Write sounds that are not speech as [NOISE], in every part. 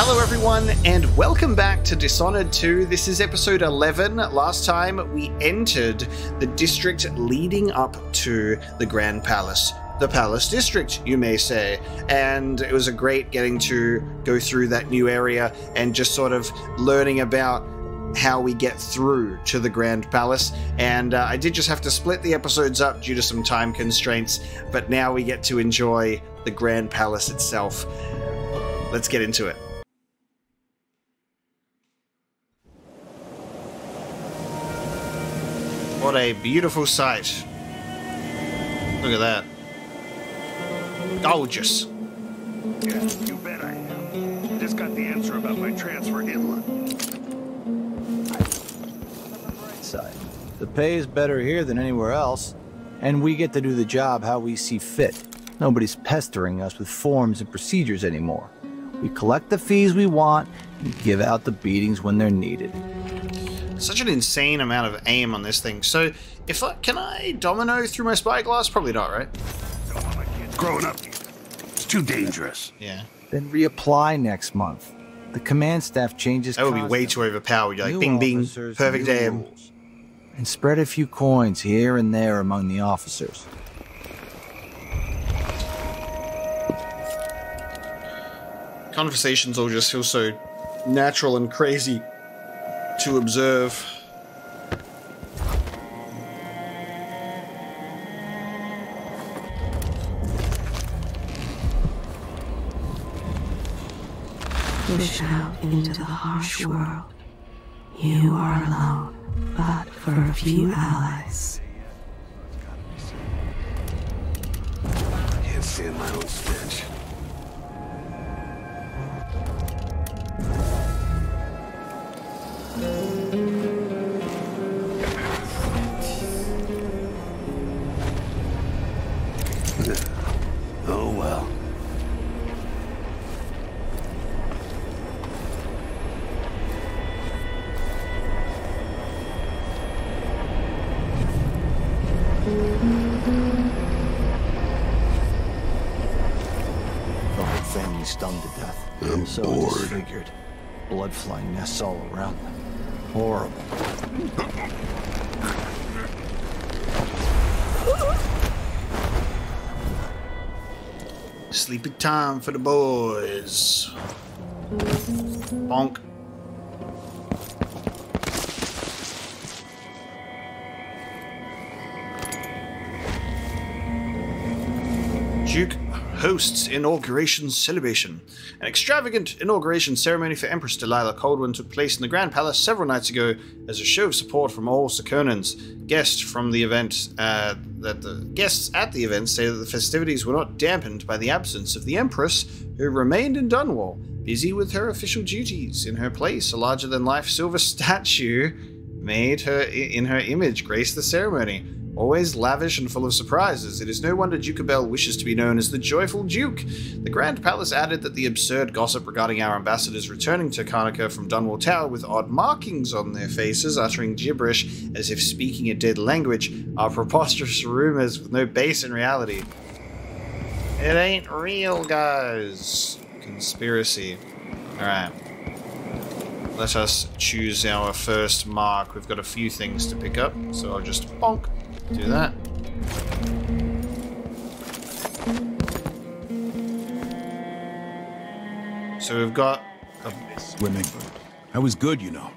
Hello, everyone, and welcome back to Dishonored 2. This is episode 11. Last time we entered the district leading up to the Grand Palace. The Palace District, you may say. And it was a great getting to go through that new area and just sort of learning about how we get through to the Grand Palace. And uh, I did just have to split the episodes up due to some time constraints, but now we get to enjoy the Grand Palace itself. Let's get into it. What a beautiful sight. Look at that. Gorgeous. Yeah, you bet I am. Just got the answer about my transfer inland. side. The pay is better here than anywhere else, and we get to do the job how we see fit. Nobody's pestering us with forms and procedures anymore. We collect the fees we want and give out the beatings when they're needed. Such an insane amount of aim on this thing. So, if I can I domino through my spyglass? Probably not, right? Don't want my kids growing up. It's too dangerous. Yeah. Then reapply next month. The command staff changes. That would be way too overpowered. You're like, New bing, bing, perfect aim. rules. And spread a few coins here and there among the officers. Conversations all just feel so natural and crazy to observe. Push out into the harsh world. You are alone, but for a few allies. Can't stand my own stench Blood flying nests all around them. Horrible. Sleepy time for the boys. Bonk. Duke hosts inauguration celebration. An extravagant inauguration ceremony for Empress Delilah Kaldwin took place in the Grand Palace several nights ago as a show of support from all Serkonans. Guests from the event, uh, that the guests at the event say that the festivities were not dampened by the absence of the Empress, who remained in Dunwall, busy with her official duties. In her place, a larger-than-life silver [LAUGHS] statue made her in her image grace the ceremony. Always lavish and full of surprises, it is no wonder Duke Abele wishes to be known as the Joyful Duke. The Grand Palace added that the absurd gossip regarding our ambassadors returning to Karnaca from Dunwall Tower with odd markings on their faces, uttering gibberish as if speaking a dead language, are preposterous rumors with no base in reality. It ain't real, guys. Conspiracy. Alright. Let us choose our first mark. We've got a few things to pick up, so I'll just bonk. Do that. So we've got a Swimming. I was good, you know.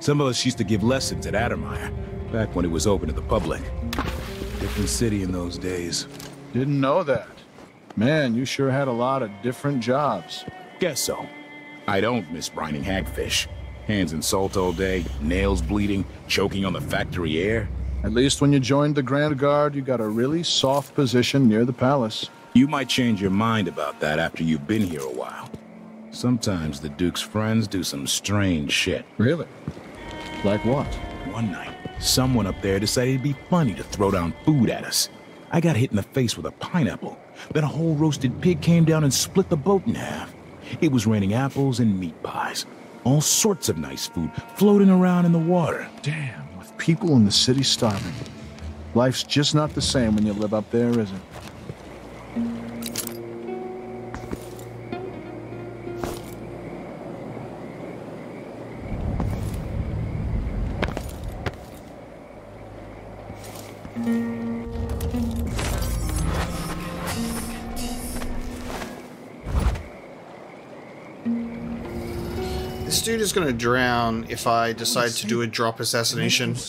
Some of us used to give lessons at Addermire, back when it was open to the public. Different city in those days. Didn't know that. Man, you sure had a lot of different jobs. Guess so. I don't miss brining hagfish. Hands in salt all day, nails bleeding, choking on the factory air. At least when you joined the Grand Guard, you got a really soft position near the palace. You might change your mind about that after you've been here a while. Sometimes the Duke's friends do some strange shit. Really? Like what? One night, someone up there decided it'd be funny to throw down food at us. I got hit in the face with a pineapple. Then a whole roasted pig came down and split the boat in half. It was raining apples and meat pies. All sorts of nice food floating around in the water. Damn, with people in the city starving. Life's just not the same when you live up there, is it? Dude is gonna drown if I decide to do a drop assassination. [LAUGHS]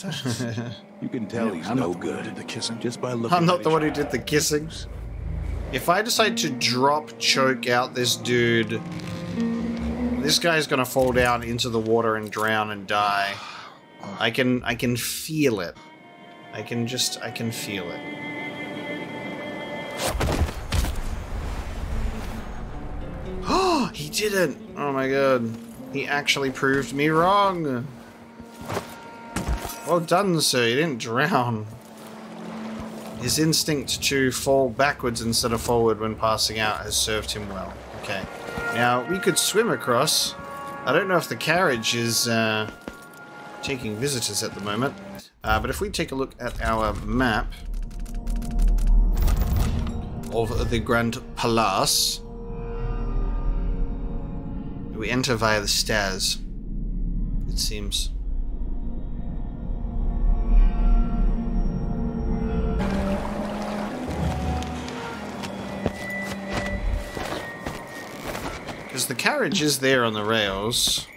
You can tell he's I'm no not the one who good. did the kissing. Just by looking I'm not at the one who did the kissing. If I decide to drop choke out this dude, this guy's gonna fall down into the water and drown and die. I can I can feel it. I can just I can feel it. Oh, [GASPS] he didn't. Oh my god. He actually proved me wrong. Well done, sir. You didn't drown. His instinct to fall backwards instead of forward when passing out has served him well. Okay. Now, we could swim across. I don't know if the carriage is uh, taking visitors at the moment. Uh, but if we take a look at our map of the Grand Palace, we enter via the stairs, it seems. Because the carriage is there on the rails.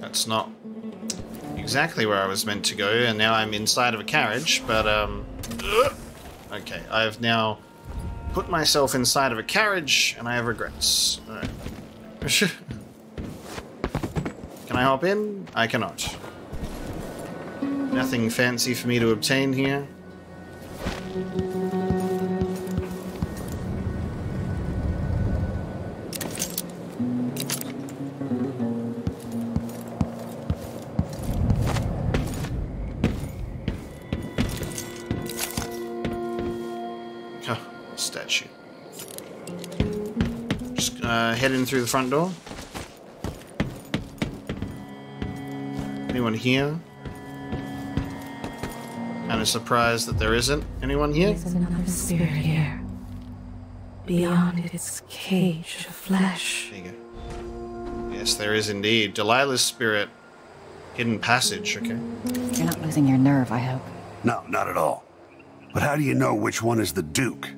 That's not exactly where I was meant to go, and now I'm inside of a carriage, but, um... Okay, I have now put myself inside of a carriage, and I have regrets. [LAUGHS] Can I hop in? I cannot. Nothing fancy for me to obtain here. Head in through the front door. Anyone here? Kind of surprised that there isn't anyone here. There's another spirit here. Beyond its cage of flesh. There you go. Yes, there is indeed. Delilah's spirit. Hidden passage, okay. You're not losing your nerve, I hope. No, not at all. But how do you know which one is the Duke?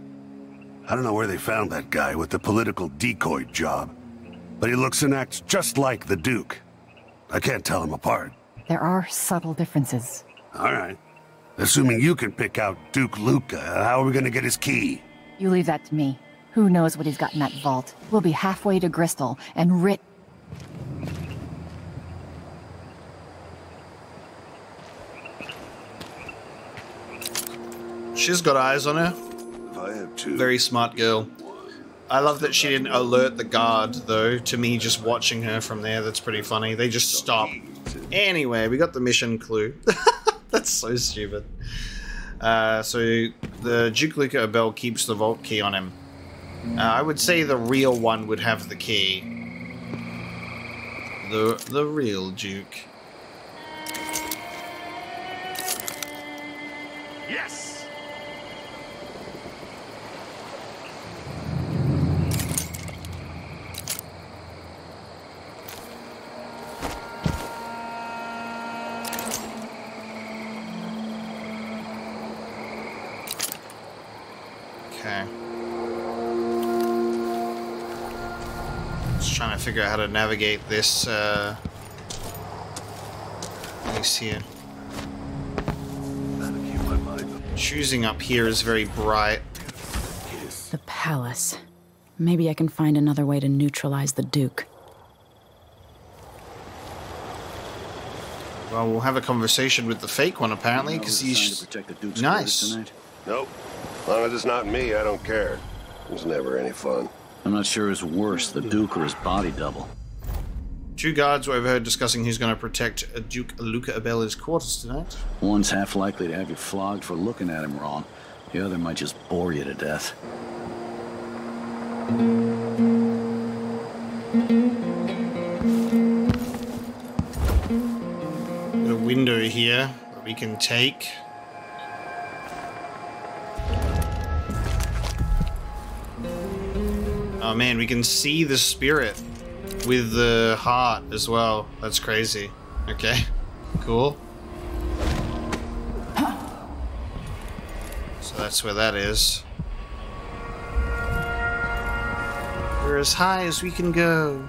I don't know where they found that guy with the political decoy job, but he looks and acts just like the Duke. I can't tell them apart. There are subtle differences. All right. Assuming you can pick out Duke Luca, how are we gonna get his key? You leave that to me. Who knows what he's got in that vault? We'll be halfway to Bristol, and Rit. She's got eyes on her. Very smart girl. I love that she didn't alert the guard, though, to me just watching her from there. That's pretty funny. They just stop. Anyway, we got the mission clue. [LAUGHS] That's so stupid. Uh, so the Duke Luca Abele keeps the vault key on him. Uh, I would say the real one would have the key. The the real Duke. Yes! Okay. Just trying to figure out how to navigate this uh place here. Choosing up here is very bright. The palace. Maybe I can find another way to neutralize the Duke. Well, we'll have a conversation with the fake one apparently, because he's nice. Nope. As long as it's not me, I don't care. It's never any fun. I'm not sure who's worse, the Duke or his body double. Two guards were overheard discussing who's going to protect uh, Duke Luca Abele's quarters tonight. One's half likely to have you flogged for looking at him wrong. The other might just bore you to death. Got a window here that we can take. man, we can see the spirit with the heart as well. That's crazy. Okay, cool. So that's where that is. We're as high as we can go.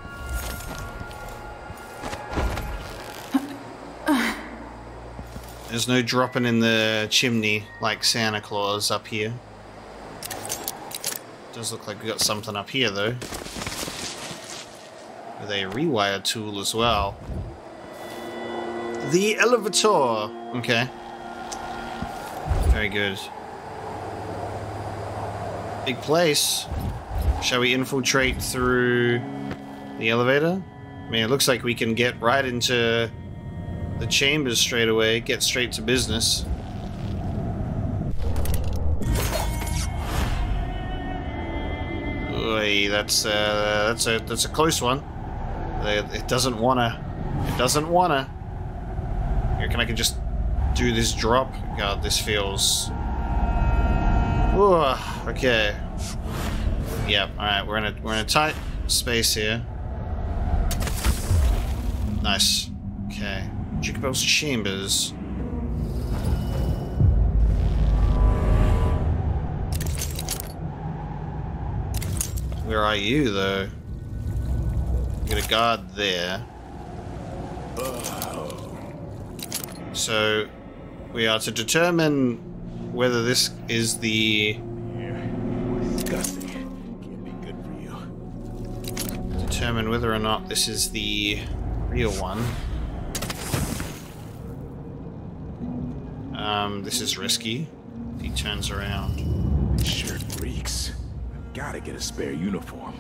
There's no dropping in the chimney like Santa Claus up here. Does look like we got something up here though. With a rewire tool as well. The elevator! Okay. Very good. Big place. Shall we infiltrate through the elevator? I mean, it looks like we can get right into the chambers straight away, get straight to business. That's uh, that's a that's a close one. It doesn't wanna. It doesn't wanna. Here, can I can just do this drop? God, this feels. Ooh, okay. Yep. All right, we're in a we're in a tight space here. Nice. Okay. Duke Abele's chambers. Where are you, though? Get a guard there. So, we are to determine whether this is the... Determine whether or not this is the real one. Um, this is risky. He turns around. Sure reeks. Gotta get a spare uniform.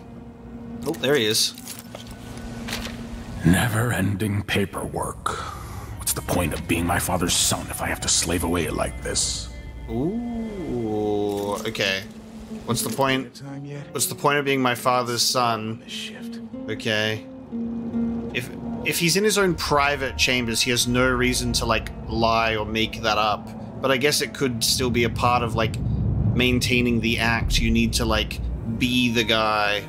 Oh, there he is. Never-ending paperwork. What's the point of being my father's son if I have to slave away like this? Ooh, okay. What's the point? What's the point of being my father's son? Okay. If if he's in his own private chambers, he has no reason to like lie or make that up. But I guess it could still be a part of like maintaining the act. You need to like be the guy.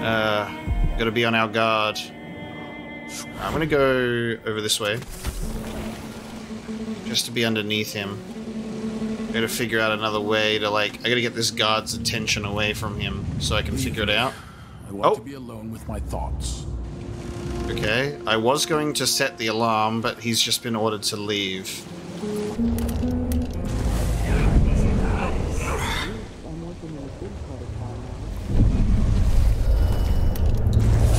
Uh, gotta be on our guard. I'm gonna go over this way. Just to be underneath him. Gotta figure out another way to like. I gotta get this guard's attention away from him so I can figure it out. I want to be alone with my thoughts. Okay, I was going to set the alarm, but he's just been ordered to leave.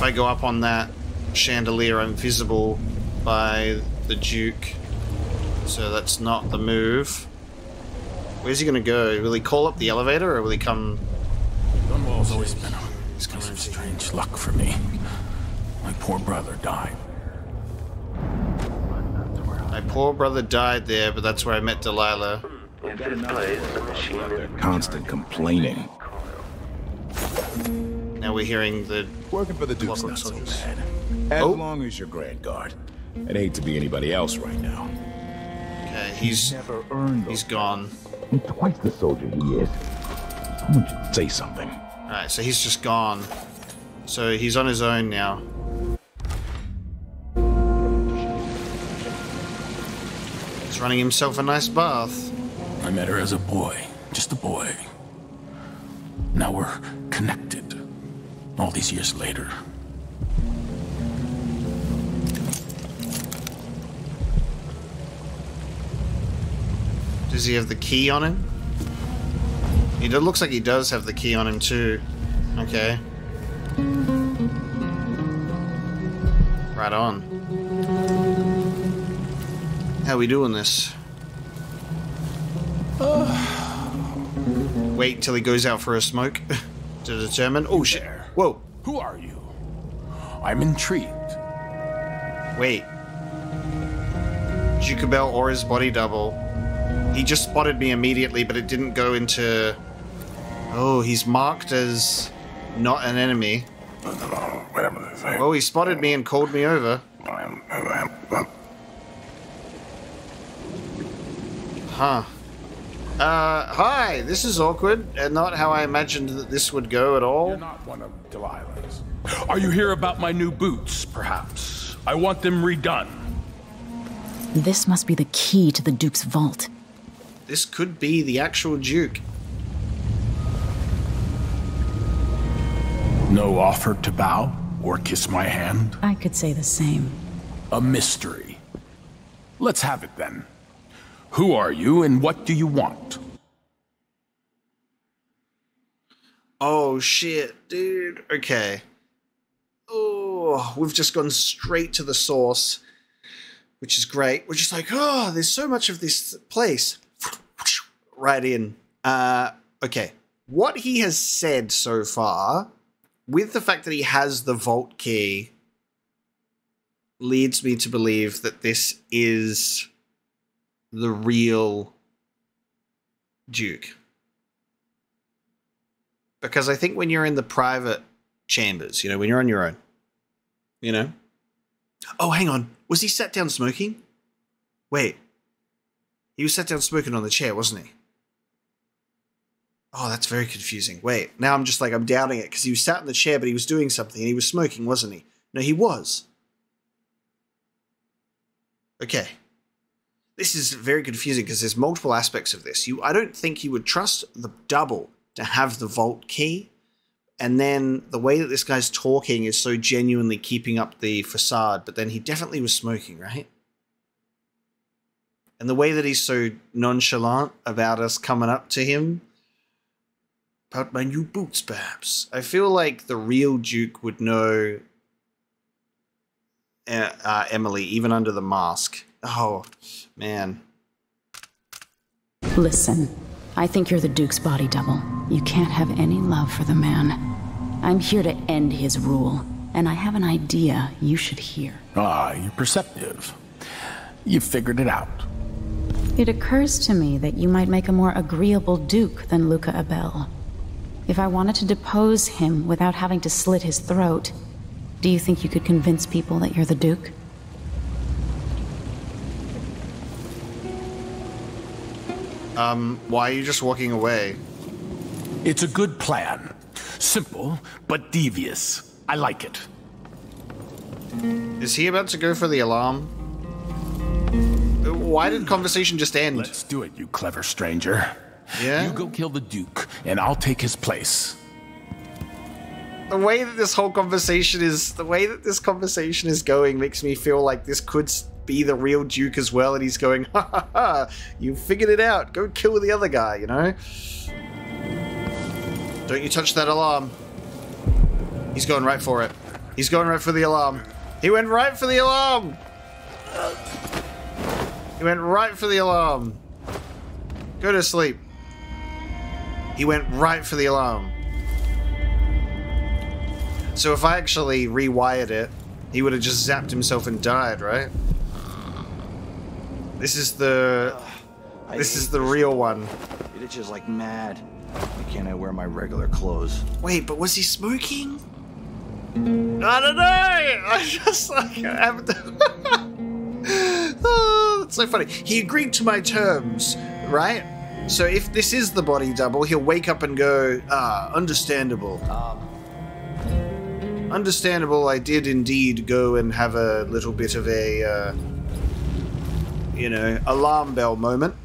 I go up on that chandelier, I'm visible by the Duke. So that's not the move. Where's he gonna go? Will he call up the elevator or will he come? Dunwall's always been a it's kind of strange luck for me. My poor brother died. My poor brother died there, but that's where I met Delilah. Constant complaining. We're hearing the Working for the Duke's not so bad. As oh. long as you're Grand Guard. I'd hate to be anybody else right now. Okay, he's never earned he's gone. I'm twice the soldier he is. Someone should say something. Alright, so he's just gone. So he's on his own now. He's running himself a nice bath. I met her as a boy, just a boy. Now we're connected. All these years later. Does he have the key on him? He do- looks like he does have the key on him too. Okay. Right on. How are we doing this? Uh. Wait till he goes out for a smoke [LAUGHS] to determine. Oh shit! Whoa! Who are you? I'm intrigued. Wait. Duke Abele or his body double. He just spotted me immediately, but it didn't go into. Oh, he's marked as not an enemy. Oh, he spotted me and called me over. Huh. Uh, hi, this is awkward, and not how I imagined that this would go at all. You're not one of Delilah's. Are you here about my new boots, perhaps? I want them redone. This must be the key to the Duke's vault. this could be the actual Duke. No offer to bow or kiss my hand? I could say the same. A mystery. Let's have it then. Who are you and what do you want? Oh shit, dude. Okay. Oh, we've just gone straight to the source, which is great. We're just like, oh, there's so much of this place. Right in. Uh, okay. What he has said so far, with the fact that he has the vault key, leads me to believe that this is the real Duke. Because I think when you're in the private chambers, you know, when you're on your own, you know. Oh, hang on. Was he sat down smoking? Wait. He was sat down smoking on the chair, wasn't he? Oh, that's very confusing. Wait, now I'm just like, I'm doubting it because he was sat in the chair, but he was doing something and he was smoking, wasn't he? No, he was. Okay. This is very confusing because there's multiple aspects of this. You, I don't think you would trust the double to have the vault key. And then the way that this guy's talking is so genuinely keeping up the facade, but then he definitely was smoking, right? And the way that he's so nonchalant about us coming up to him about my new boots, perhaps. I feel like the real Duke would know uh, uh, Emily, even under the mask. Oh, man. Listen, I think you're the Duke's body double. You can't have any love for the man. I'm here to end his rule, and I have an idea you should hear. Ah, you're perceptive. You figured it out. It occurs to me that you might make a more agreeable Duke than Luca Abele. If I wanted to depose him without having to slit his throat, do you think you could convince people that you're the Duke? Um, why are you just walking away? It's a good plan. Simple, but devious. I like it. Is he about to go for the alarm? Why did conversation just end? Let's do it, you clever stranger. Yeah? You go kill the Duke, and I'll take his place. The way that this whole conversation is, the way that this conversation is going makes me feel like this could be the real Duke as well, and he's going, ha ha ha, you figured it out, go kill the other guy, you know? Don't you touch that alarm. He's going right for it. He's going right for the alarm. He went right for the alarm! He went right for the alarm. Go to sleep. He went right for the alarm. So if I actually rewired it, he would have just zapped himself and died, right? This is the... I This is the real one. It itches like mad. Why can't I wear my regular clothes? Wait, but was he smoking? I don't know! I just like... I haven't... [LAUGHS] oh, that's so funny. He agreed to my terms, right? So if this is the body double, he'll wake up and go, ah, understandable. Understandable, I did indeed go and have a little bit of a, uh, you know, alarm bell moment.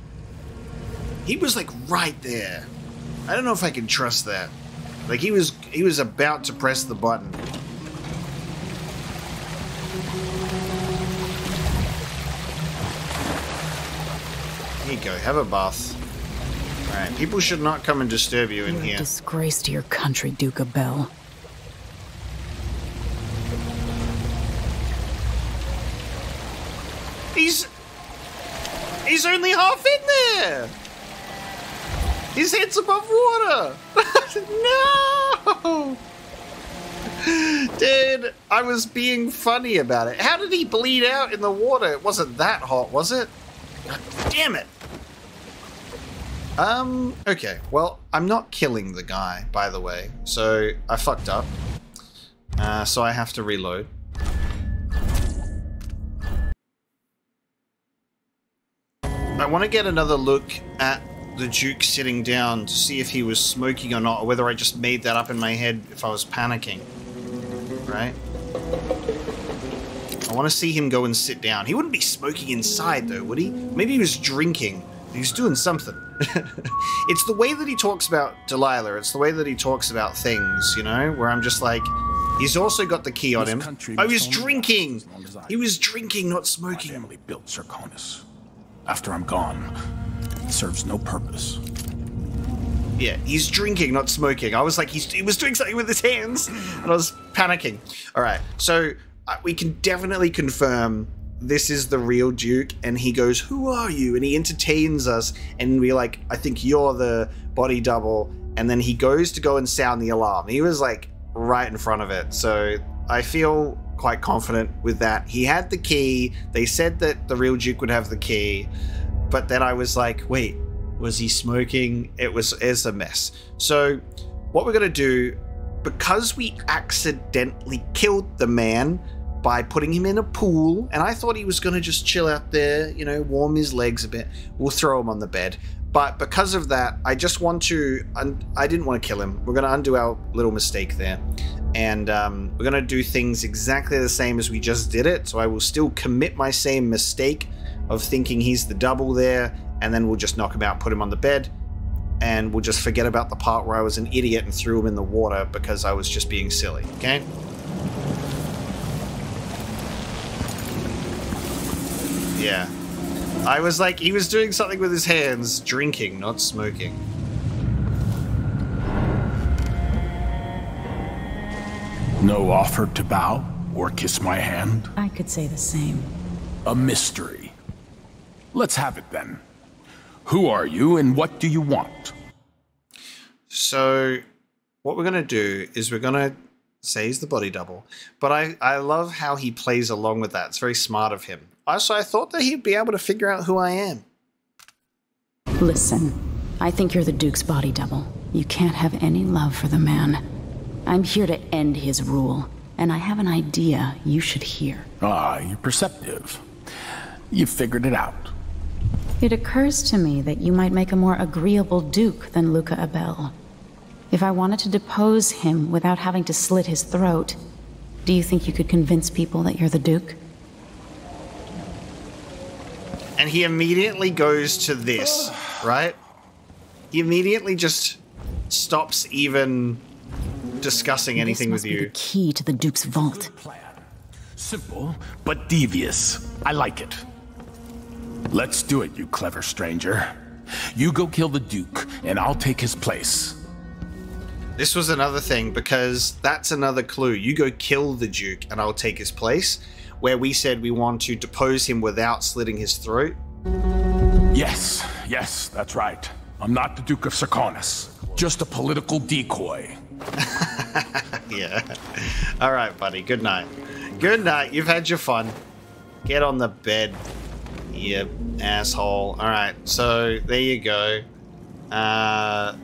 He was like right there. I don't know if I can trust that. Like he was, he was about to press the button. Here you go, have a bath. Alright, people should not come and disturb you in You're here. disgrace to your country, Duke Abele. He's he's only half in there. His head's above water. [LAUGHS] no, dude. I was being funny about it. How did he bleed out in the water? It wasn't that hot, was it? God damn it. Um. Okay. Well, I'm not killing the guy, by the way. So I fucked up. Uh, so I have to reload. I want to get another look at the Duke sitting down to see if he was smoking or not, or whether I just made that up in my head if I was panicking. Right? I want to see him go and sit down. He wouldn't be smoking inside, though, would he? Maybe he was drinking He's doing something. [LAUGHS] it's the way that he talks about Delilah. It's the way that he talks about things, you know, where I'm just like, he's also got the key on him. I was drinking. He was drinking, not smoking. family built Serkonos. After I'm gone, it serves no purpose. Yeah, he's drinking, not smoking. I was like, he was doing something with his hands, and I was panicking. All right, so uh, we can definitely confirm this is the real Duke, and he goes, "Who are you?" And he entertains us, and we're like, "I think you're the body double." And then he goes to go and sound the alarm. He was like right in front of it, so I feel quite confident with that. He had the key. They said that the real Duke would have the key, but then I was like, "Wait, was he smoking? It was it's a mess. So what we're gonna do, because we accidentally killed the man by putting him in a pool, and I thought he was gonna just chill out there, you know, warm his legs a bit. We'll throw him on the bed. But because of that, I just want to. I didn't want to kill him. We're gonna undo our little mistake there, and um, we're gonna do things exactly the same as we just did it. So I will still commit my same mistake of thinking he's the double there and then we'll just knock him out, put him on the bed, and we'll just forget about the part where I was an idiot and threw him in the water because I was just being silly, okay? Yeah. I was like, he was doing something with his hands, drinking, not smoking. No offer to bow or kiss my hand? I could say the same. A mystery. Let's have it then. Who are you and what do you want? So, what we're going to do is we're going to say he's the body double, but I, I love how he plays along with that. It's very smart of him. Also, I thought that he'd be able to figure out who I am. Listen, I think you're the Duke's body double. You can't have any love for the man. I'm here to end his rule, and I have an idea you should hear. Ah, you're perceptive. You figured it out. It occurs to me that you might make a more agreeable Duke than Luca Abele. If I wanted to depose him without having to slit his throat, do you think you could convince people that you're the Duke? And he immediately goes to this, [SIGHS] right? He immediately just stops even discussing anything this with you. The key to the Duke's vault. Simple, but devious. I like it. Let's do it, you clever stranger. You go kill the Duke, and I'll take his place. This was another thing because that's another clue. You go kill the Duke, and I'll take his place. Where we said we want to depose him without slitting his throat. Yes, yes, that's right. I'm not the Duke of Serkonos, just a political decoy. [LAUGHS] yeah. All right, buddy. Good night. Good night. You've had your fun. Get on the bed, you asshole. All right. So there you go. Uh,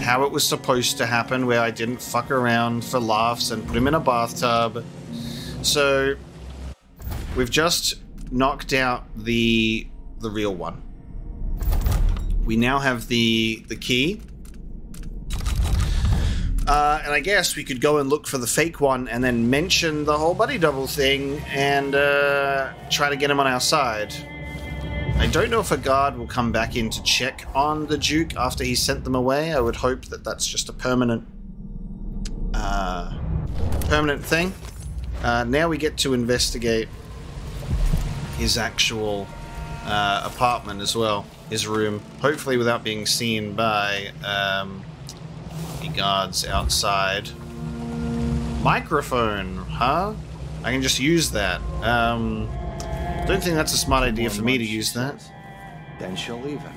how it was supposed to happen, where I didn't fuck around for laughs and put him in a bathtub. So we've just knocked out the the real one. We now have the the key. Uh, and I guess we could go and look for the fake one and then mention the whole buddy double thing and uh, try to get him on our side. I don't know if a guard will come back in to check on the Duke after he sent them away. I would hope that that's just a permanent, uh, permanent thing. Uh, now we get to investigate his actual uh, apartment as well, his room. Hopefully, without being seen by um, the guards outside. Microphone, huh? I can just use that. Um, don't think that's a smart idea for me to use that. Then she'll leave him.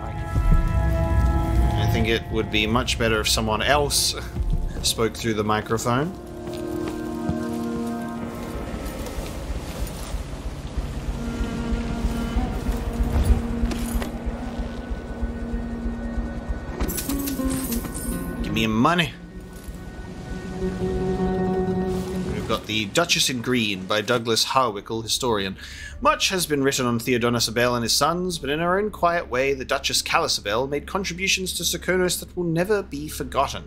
I think it would be much better if someone else [LAUGHS] spoke through the microphone. Money. We've got The Duchess in Green by Douglas Harwickle, historian. Much has been written on Theodanis Abele and his sons, but in her own quiet way, the Duchess Callus Abel made contributions to Serkonos that will never be forgotten.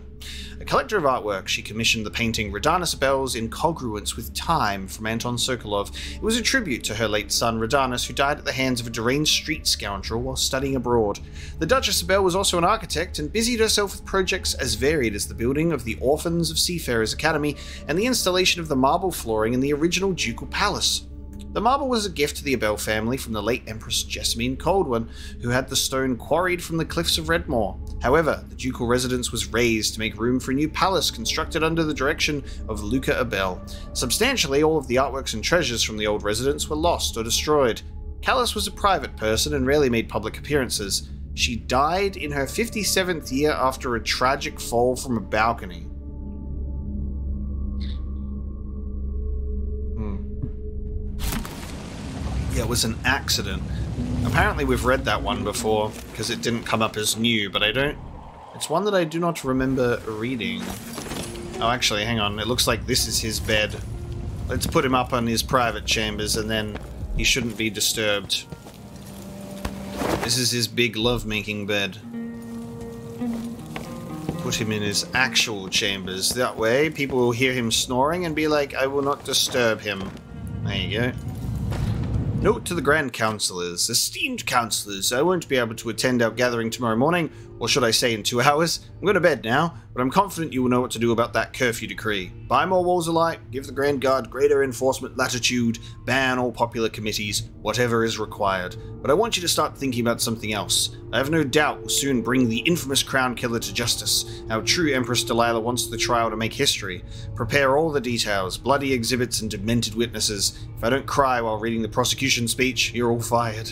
A collector of artwork, she commissioned the painting Radahnis Abele's Incongruence with Time from Anton Sokolov. It was a tribute to her late son Radahnis, who died at the hands of a deranged street scoundrel while studying abroad. The Duchess of Bell was also an architect and busied herself with projects as varied as the building of the Orphans of Seafarers Academy and the installation of the marble flooring in the original ducal palace. The marble was a gift to the Abele family from the late Empress Jessamine Kaldwin, who had the stone quarried from the cliffs of Redmoor. However, the ducal residence was razed to make room for a new palace constructed under the direction of Luca Abele. Substantially, all of the artworks and treasures from the old residence were lost or destroyed. Callis was a private person and rarely made public appearances. She died in her 57th year after a tragic fall from a balcony. Yeah, it was an accident. Apparently we've read that one before, because it didn't come up as new, but I don't... It's one that I do not remember reading. Oh, actually, hang on. It looks like this is his bed. Let's put him up on his private chambers, and then he shouldn't be disturbed. This is his big lovemaking bed. Put him in his actual chambers. That way, people will hear him snoring and be like, I will not disturb him. There you go. Note to the Grand Councillors. Esteemed councillors, I won't be able to attend our gathering tomorrow morning, or should I say in two hours. I'm going to bed now, but I'm confident you will know what to do about that curfew decree. Buy more walls of light, give the Grand Guard greater enforcement latitude, ban all popular committees, whatever is required. But I want you to start thinking about something else. I have no doubt we'll soon bring the infamous Crown Killer to justice. Our true Empress Delilah wants the trial to make history. Prepare all the details, bloody exhibits, and demented witnesses. If I don't cry while reading the prosecution speech, you're all fired.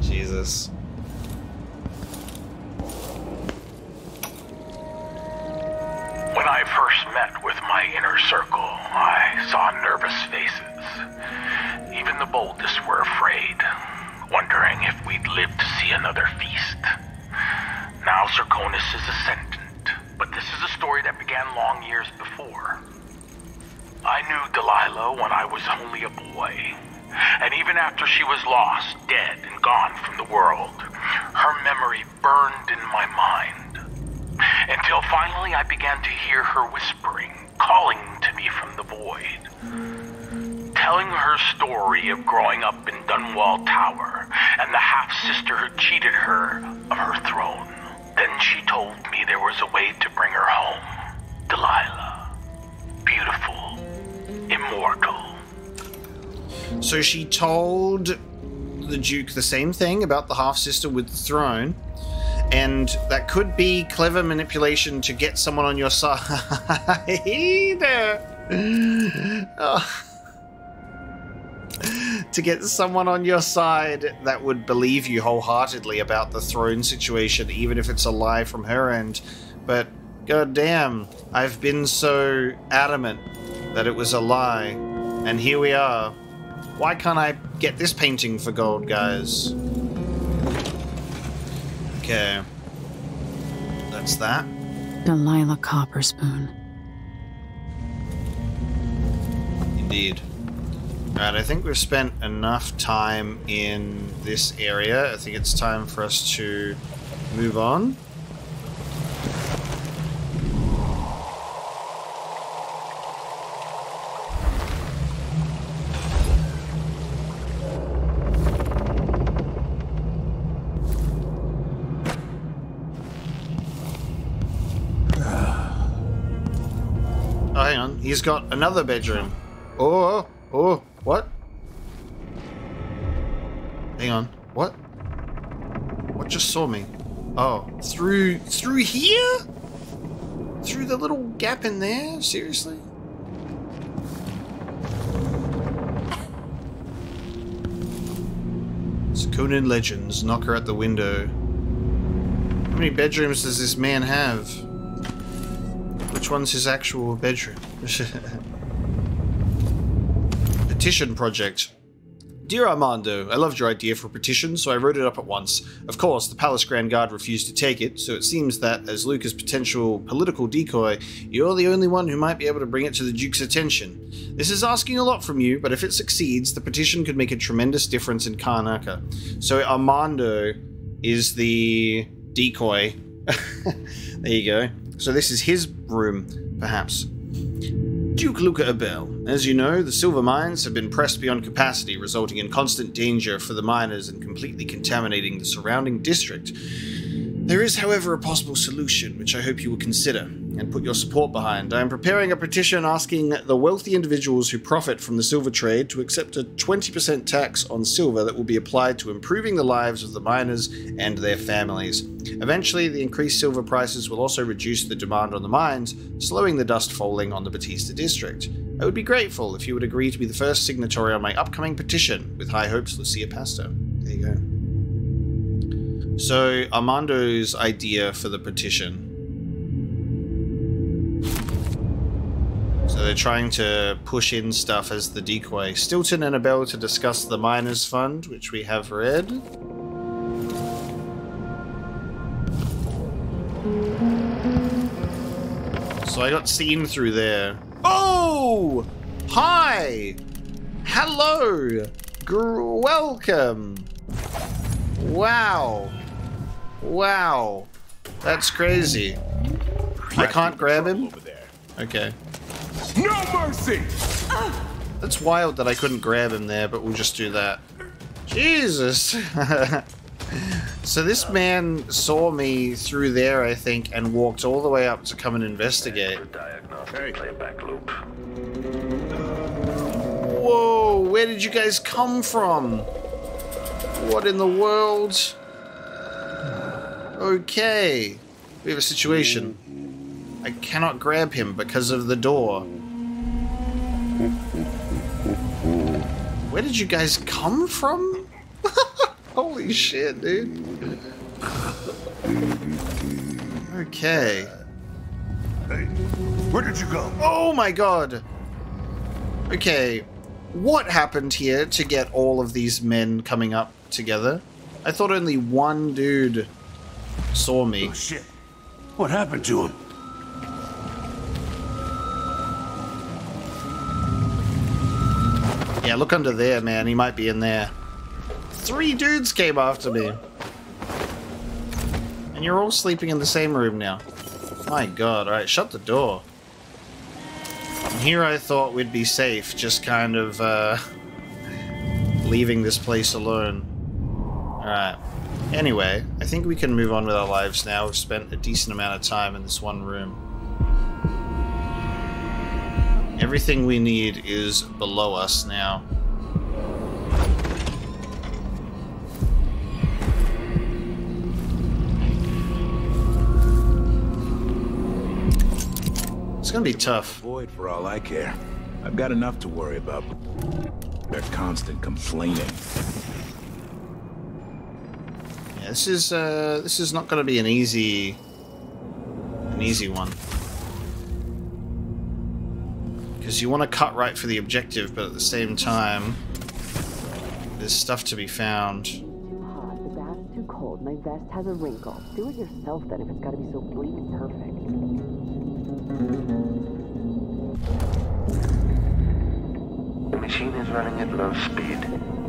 Jesus. I first met with my inner circle, I saw nervous faces. Even the boldest were afraid, wondering if we'd live to see another feast. Now Serkonos is ascendant, but this is a story that began long years before. I knew Delilah when I was only a boy, and even after she was lost, dead, and gone from the world, her memory burned in my mind. Until finally I began to hear her whispering, calling to me from the void. Telling her story of growing up in Dunwall Tower and the half-sister who cheated her of her throne. Then she told me there was a way to bring her home. Delilah. Beautiful. Immortal. So she told the Duke the same thing about the half sister with the throne, and that could be clever manipulation to get someone on your [LAUGHS] side. Oh. [LAUGHS] To get someone on your side that would believe you wholeheartedly about the throne situation, even if it's a lie from her end. But goddamn, I've been so adamant that it was a lie, and here we are. Why can't I get this painting for gold, guys? Okay. That's that. Delilah Copperspoon. Indeed. Alright, I think we've spent enough time in this area. I think it's time for us to move on. He's got another bedroom. Oh oh, oh, oh, what? Hang on. What? What just saw me? Oh, through through here? Through the little gap in there? Seriously? It's Conan Legends, knocker at the window. How many bedrooms does this man have? Which one's his actual bedroom? [LAUGHS] Petition project. Dear Armando, I loved your idea for a petition, so I wrote it up at once. Of course, the Palace Grand Guard refused to take it, so it seems that, as Luca's potential political decoy, you're the only one who might be able to bring it to the Duke's attention. This is asking a lot from you, but if it succeeds, the petition could make a tremendous difference in Karnaca. So Armando is the decoy. [LAUGHS] there you go. So this is his room, perhaps. Duke Luca Abele. As you know, the silver mines have been pressed beyond capacity, resulting in constant danger for the miners and completely contaminating the surrounding district. There is, however, a possible solution, which I hope you will consider and put your support behind. I am preparing a petition asking the wealthy individuals who profit from the silver trade to accept a 20% tax on silver that will be applied to improving the lives of the miners and their families. Eventually, the increased silver prices will also reduce the demand on the mines, slowing the dust falling on the Batista district. I would be grateful if you would agree to be the first signatory on my upcoming petition. With high hopes, Lucia Pasto. There you go. So, Armando's idea for the petition. So they're trying to push in stuff as the decoy. Stilton and Abele to discuss the Miners Fund, which we have read. So I got seen through there. Oh! Hi! Hello! Welcome! Wow. Wow. That's crazy. I can't grab him? Okay. No mercy! That's wild that I couldn't grab him there, but we'll just do that. Jesus! [LAUGHS] so this man saw me through there, I think, and walked all the way up to come and investigate. Whoa, where did you guys come from? What in the world? Okay. We have a situation. I cannot grab him because of the door. Where did you guys come from? [LAUGHS] Holy shit, dude. Okay. Hey, where did you go? Oh my god. Okay. What happened here to get all of these men coming up together? I thought only one dude saw me. Oh shit. What happened to him? Yeah, look under there, man. He might be in there. Three dudes came after me. And you're all sleeping in the same room now. My god, alright, shut the door. And here I thought we'd be safe, just kind of, uh, [LAUGHS] leaving this place alone. Alright. Anyway, I think we can move on with our lives now. We've spent a decent amount of time in this one room. Everything we need is below us now. It's gonna be tough. Void for all I care. I've got enough to worry about. Their constant complaining. Yeah, this is uh, this is not gonna be an easy, an easy one. Because you want to cut right for the objective, but at the same time, there's stuff to be found. Hot, the bath's too cold, my vest has a wrinkle. Do it yourself then if it's gotta be so bleeding perfect. The machine is running at low speed.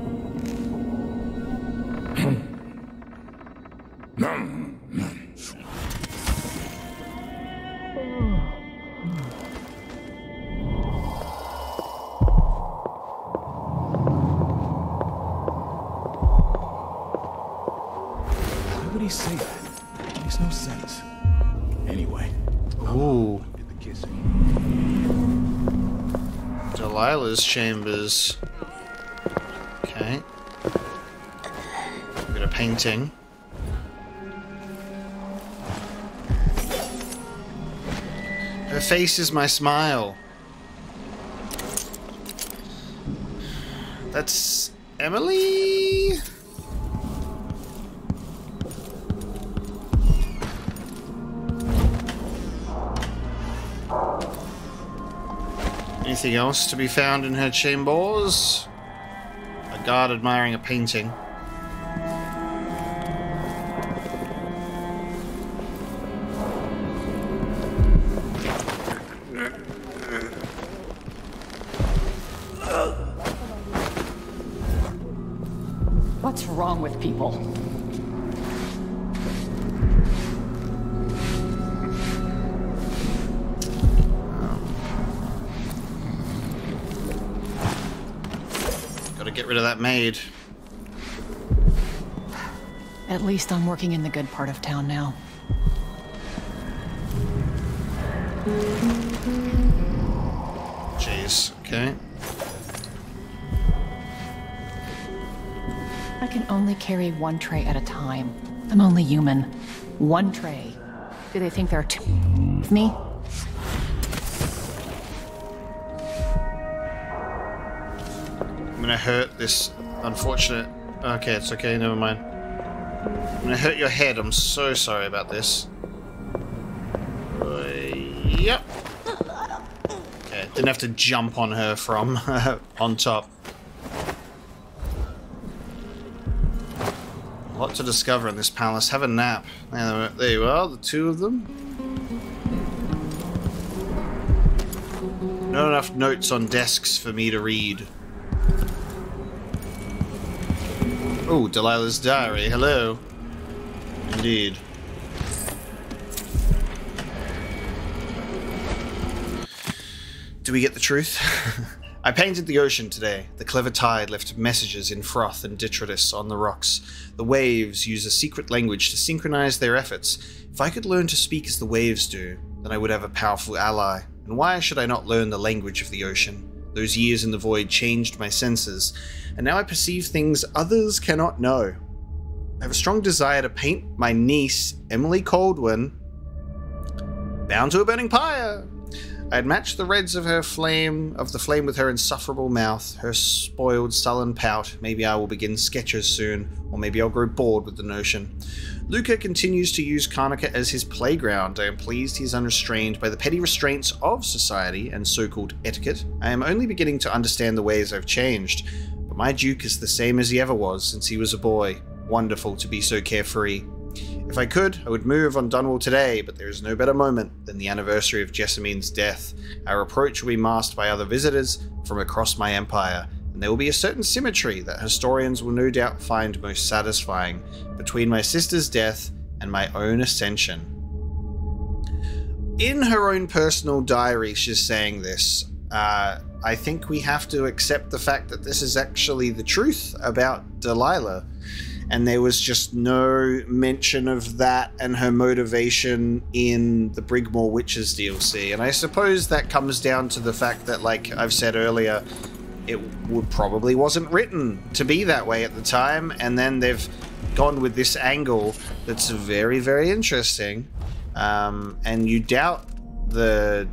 Chambers. Okay. We got a painting. Her face is my smile. That's Emily? Anything else to be found in her chambers? A guard admiring a painting. Least I'm working in the good part of town now. Jeez, okay. I can only carry one tray at a time. I'm only human. One tray. Do they think there are two of me? I'm gonna hurt this unfortunate... Okay, it's okay, never mind. I'm gonna hurt your head, I'm so sorry about this. Uh, yep. Okay, didn't have to jump on her from [LAUGHS] on top. A lot to discover in this palace. Have a nap. There you are, the two of them. Not enough notes on desks for me to read. Oh, Delilah's diary. Hello. Indeed. Do we get the truth? [LAUGHS] I painted the ocean today. The clever tide left messages in froth and detritus on the rocks. The waves use a secret language to synchronize their efforts. If I could learn to speak as the waves do, then I would have a powerful ally. And why should I not learn the language of the ocean? Those years in the void changed my senses, and now I perceive things others cannot know. I have a strong desire to paint my niece, Emily Kaldwin, bound to a burning pyre. I had matched the reds of her flame, of the flame with her insufferable mouth, her spoiled, sullen pout. Maybe I will begin sketches soon, or maybe I'll grow bored with the notion. Luca continues to use Karnaca as his playground. I am pleased he is unrestrained by the petty restraints of society and so-called etiquette. I am only beginning to understand the ways I've changed, but my Duke is the same as he ever was since he was a boy. Wonderful to be so carefree. If I could, I would move on Dunwall today, but there is no better moment than the anniversary of Jessamine's death. Our approach will be masked by other visitors from across my empire, and there will be a certain symmetry that historians will no doubt find most satisfying between my sister's death and my own ascension. In her own personal diary, she's saying this. Uh, I think we have to accept the fact that this is actually the truth about Delilah and there was just no mention of that and her motivation in the Brigmore Witches DLC. And I suppose that comes down to the fact that, like I've said earlier, it would probably wasn't written to be that way at the time, and then they've gone with this angle that's very, very interesting. Um, and you doubt the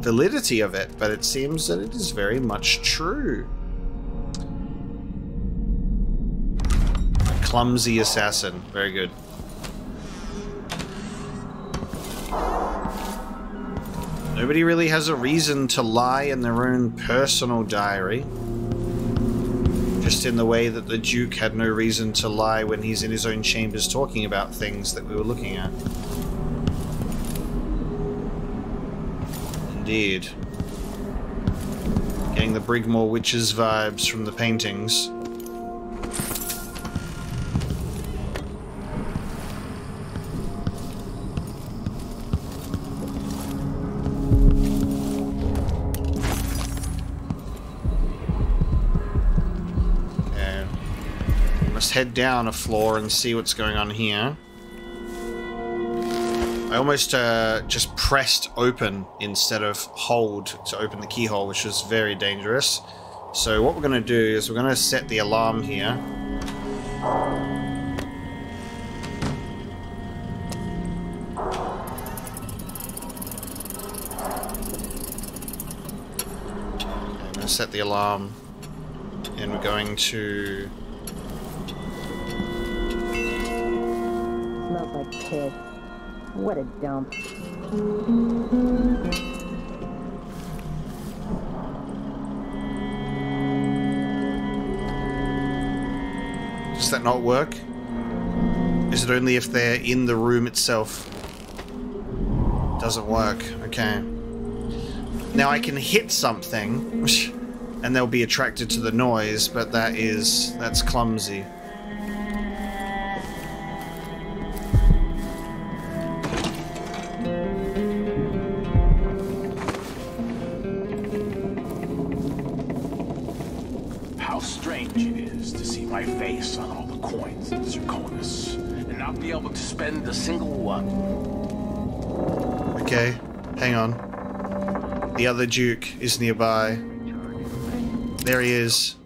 validity of it, but it seems that it is very much true. Clumsy assassin. Very good. Nobody really has a reason to lie in their own personal diary. Just in the way that the Duke had no reason to lie when he's in his own chambers talking about things that we were looking at. Indeed. Getting the Brigmore Witches vibes from the paintings. Head down a floor and see what's going on here. I almost uh, just pressed open instead of hold to open the keyhole, which was very dangerous. So what we're going to do is we're going to set the alarm here. I'm going to set the alarm and we're going to piss. What a dump. Does that not work? Is it only if they're in the room itself? Doesn't work. Okay. Now I can hit something, [LAUGHS] and they'll be attracted to the noise, but that is... that's clumsy. A single one. Okay, hang on. The other Duke is nearby. There he is.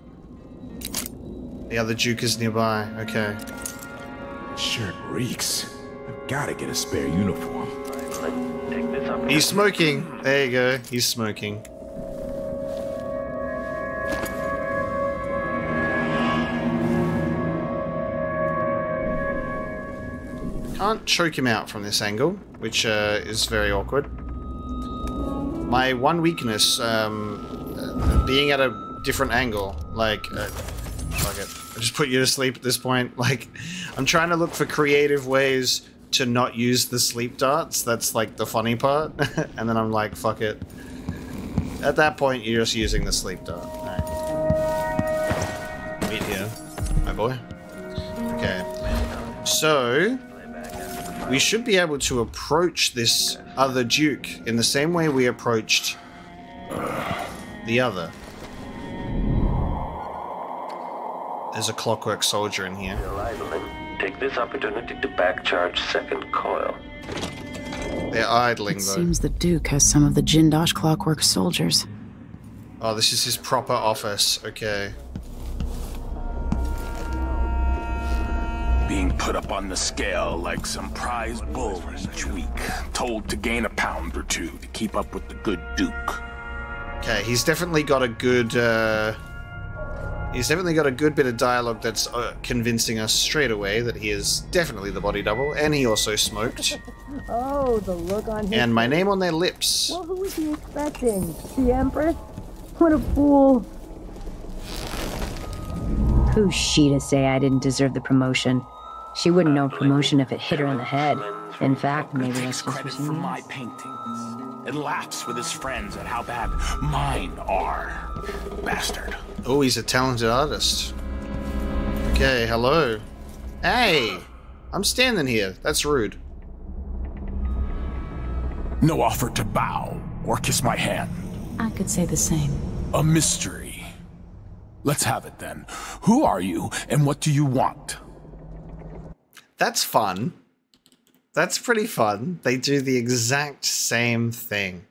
The other Duke is nearby. Okay. Shirt reeks. I've gotta get a spare uniform. He's smoking. There you go. He's smoking. Can't choke him out from this angle, which uh, is very awkward. My one weakness, um, uh, being at a different angle, like, uh, fuck it. I just put you to sleep at this point. [LAUGHS] Like, I'm trying to look for creative ways to not use the sleep darts. That's like the funny part. [LAUGHS] and then I'm like, fuck it. At that point, you're just using the sleep dart. Alright. Wait here, my boy. Okay. So, we should be able to approach this other Duke in the same way we approached the other. There's a clockwork soldier in here. Take this opportunity to backcharge second coil. They're idling It though. seems the Duke has some of the Jindosh clockwork soldiers. Oh, this is his proper office. Okay. Being put up on the scale like some prize bull each week, told to gain a pound or two to keep up with the good Duke. Okay, he's definitely got a good. Uh, he's definitely got a good bit of dialogue that's uh, convincing us straight away that he is definitely the body double, and he also smoked. [LAUGHS] Oh, the look on his and my name on their lips. Well, who was he expecting? The Empress? What a fool. Who's she to say I didn't deserve the promotion? She wouldn't know uh, promotion if it hit her in the head. In fact, maybe that's just what Credit she for my paintings. And laughs with his friends at how bad mine are. Bastard. Oh, he's a talented artist. Okay, hello. Hey! I'm standing here. That's rude. No offer to bow or kiss my hand. I could say the same. A mystery. Let's have it then. Who are you and what do you want? That's fun. That's pretty fun. They do the exact same thing.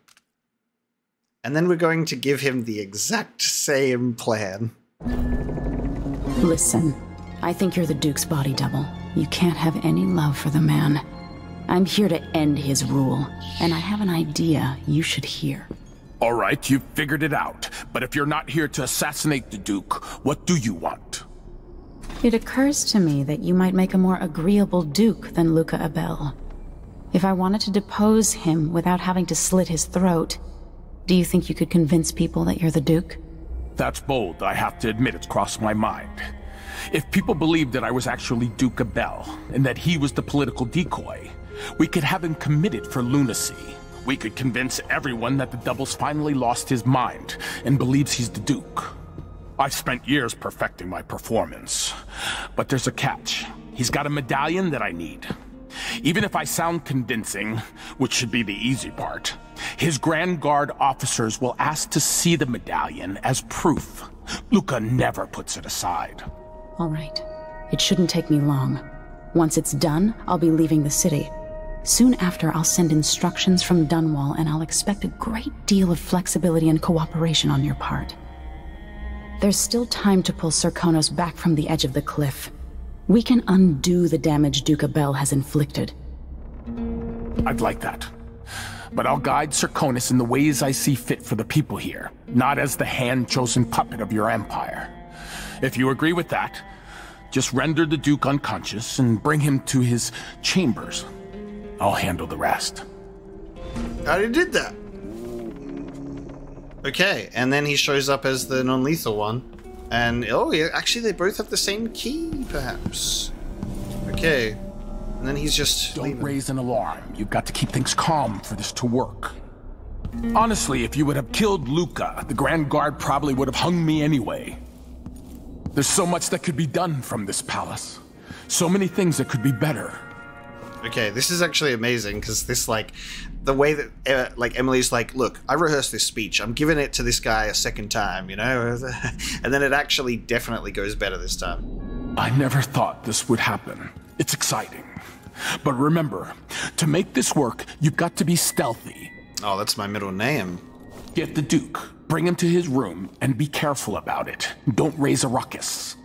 And then we're going to give him the exact same plan. Listen, I think you're the Duke's body double. You can't have any love for the man. I'm here to end his rule, and I have an idea you should hear. All right, you've figured it out. But if you're not here to assassinate the Duke, what do you want? It occurs to me that you might make a more agreeable Duke than Luca Abele. If I wanted to depose him without having to slit his throat, do you think you could convince people that you're the Duke? That's bold, I have to admit it's crossed my mind. If people believed that I was actually Duke Abele, and that he was the political decoy, we could have him committed for lunacy. We could convince everyone that the Double's finally lost his mind and believes he's the Duke. I've spent years perfecting my performance. But there's a catch. He's got a medallion that I need. Even if I sound convincing, which should be the easy part, his Grand Guard officers will ask to see the medallion as proof. Luca never puts it aside. All right. It shouldn't take me long. Once it's done, I'll be leaving the city. Soon after, I'll send instructions from Dunwall, and I'll expect a great deal of flexibility and cooperation on your part. There's still time to pull Serkonos back from the edge of the cliff. We can undo the damage Duke Abele has inflicted. I'd like that. But I'll guide Serkonos in the ways I see fit for the people here, not as the hand-chosen puppet of your empire. If you agree with that, just render the Duke unconscious and bring him to his chambers. I'll handle the rest. I already did that. Okay, and then he shows up as the non-lethal one. And, oh yeah, actually they both have the same key, perhaps. Okay. And then he's just Don't raise an alarm. You've got to keep things calm for this to work. Honestly, if you would have killed Luca, the Grand Guard probably would have hung me anyway. There's so much that could be done from this palace. So many things that could be better. Okay, this is actually amazing because this like the way that uh, like Emily's like, look, I rehearsed this speech. I'm giving it to this guy a second time, you know, [LAUGHS] and then it actually definitely goes better this time. I never thought this would happen. It's exciting. But remember, to make this work, you've got to be stealthy. Oh, that's my middle name. Get the Duke, bring him to his room, and be careful about it. Don't raise a ruckus.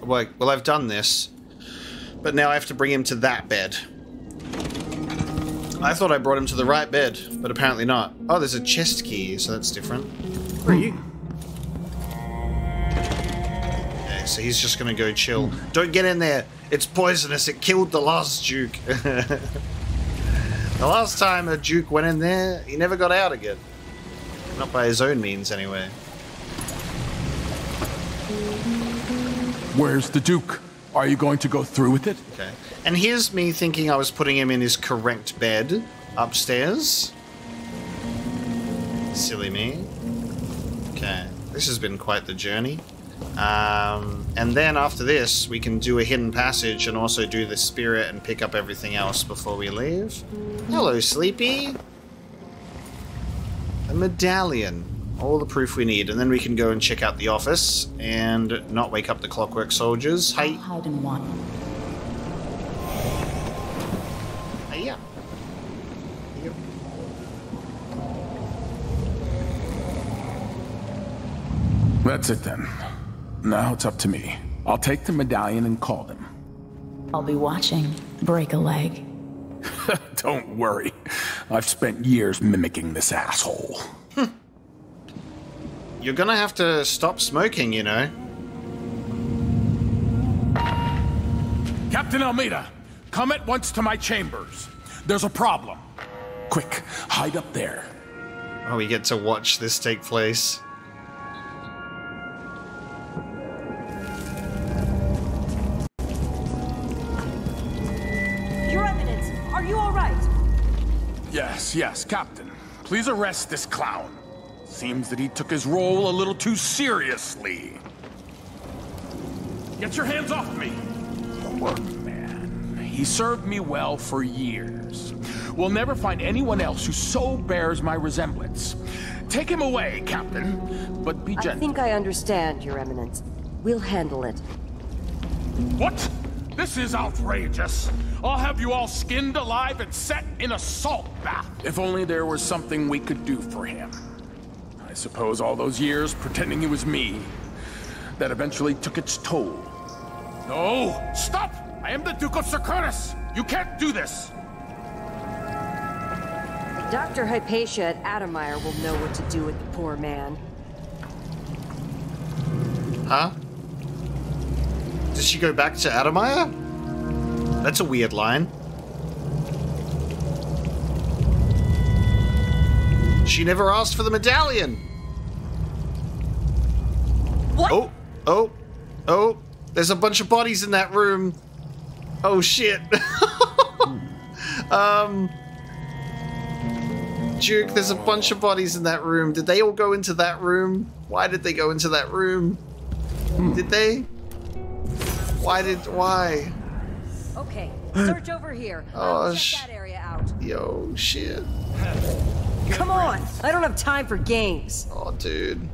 Well, well, I've done this, but now I have to bring him to that bed. I thought I brought him to the right bed, but apparently not. Oh, there's a chest key, so that's different. Where are you? Okay, so he's just gonna go chill. Don't get in there. It's poisonous. It killed the last Duke. [LAUGHS] the last time a Duke went in there, he never got out again. Not by his own means, anyway. Where's the Duke? Are you going to go through with it? Okay. And here's me thinking I was putting him in his correct bed upstairs. Silly me. Okay. This has been quite the journey. Um, and then after this, we can do a hidden passage and also do the spirit and pick up everything else before we leave. Hello, Sleepy. A medallion. All the proof we need. And then we can go and check out the office and not wake up the clockwork soldiers. Hey. Hide one. That's it then. Now it's up to me. I'll take the medallion and call them. I'll be watching. Break a leg. [LAUGHS] Don't worry. I've spent years mimicking this asshole. [LAUGHS] You're gonna have to stop smoking, you know. Captain Almeida, come at once to my chambers. There's a problem. Quick, hide up there. Oh, we get to watch this take place. Yes, yes, Captain. Please arrest this clown. Seems that he took his role a little too seriously. Get your hands off me! Poor man. He served me well for years. We'll never find anyone else who so bears my resemblance. Take him away, Captain, but be gentle. I think I understand, Your Eminence. We'll handle it. What? This is outrageous. I'll have you all skinned alive and set in a salt bath. If only there was something we could do for him. I suppose all those years pretending he was me, that eventually took its toll. No! Stop! I am the Duke of Serkonos! You can't do this! Dr. Hypatia at Addermire will know what to do with the poor man. Huh? Did she go back to Addermire? That's a weird line. She never asked for the medallion. What? Oh, oh, oh. There's a bunch of bodies in that room. Oh shit. [LAUGHS] um Duke, there's a bunch of bodies in that room. Did they all go into that room? Why did they go into that room? Did they? Why did why? Okay, [GASPS] search over here. Oh, I'll check that area out. Yo, shit. Come on! I don't have time for games. Oh, dude.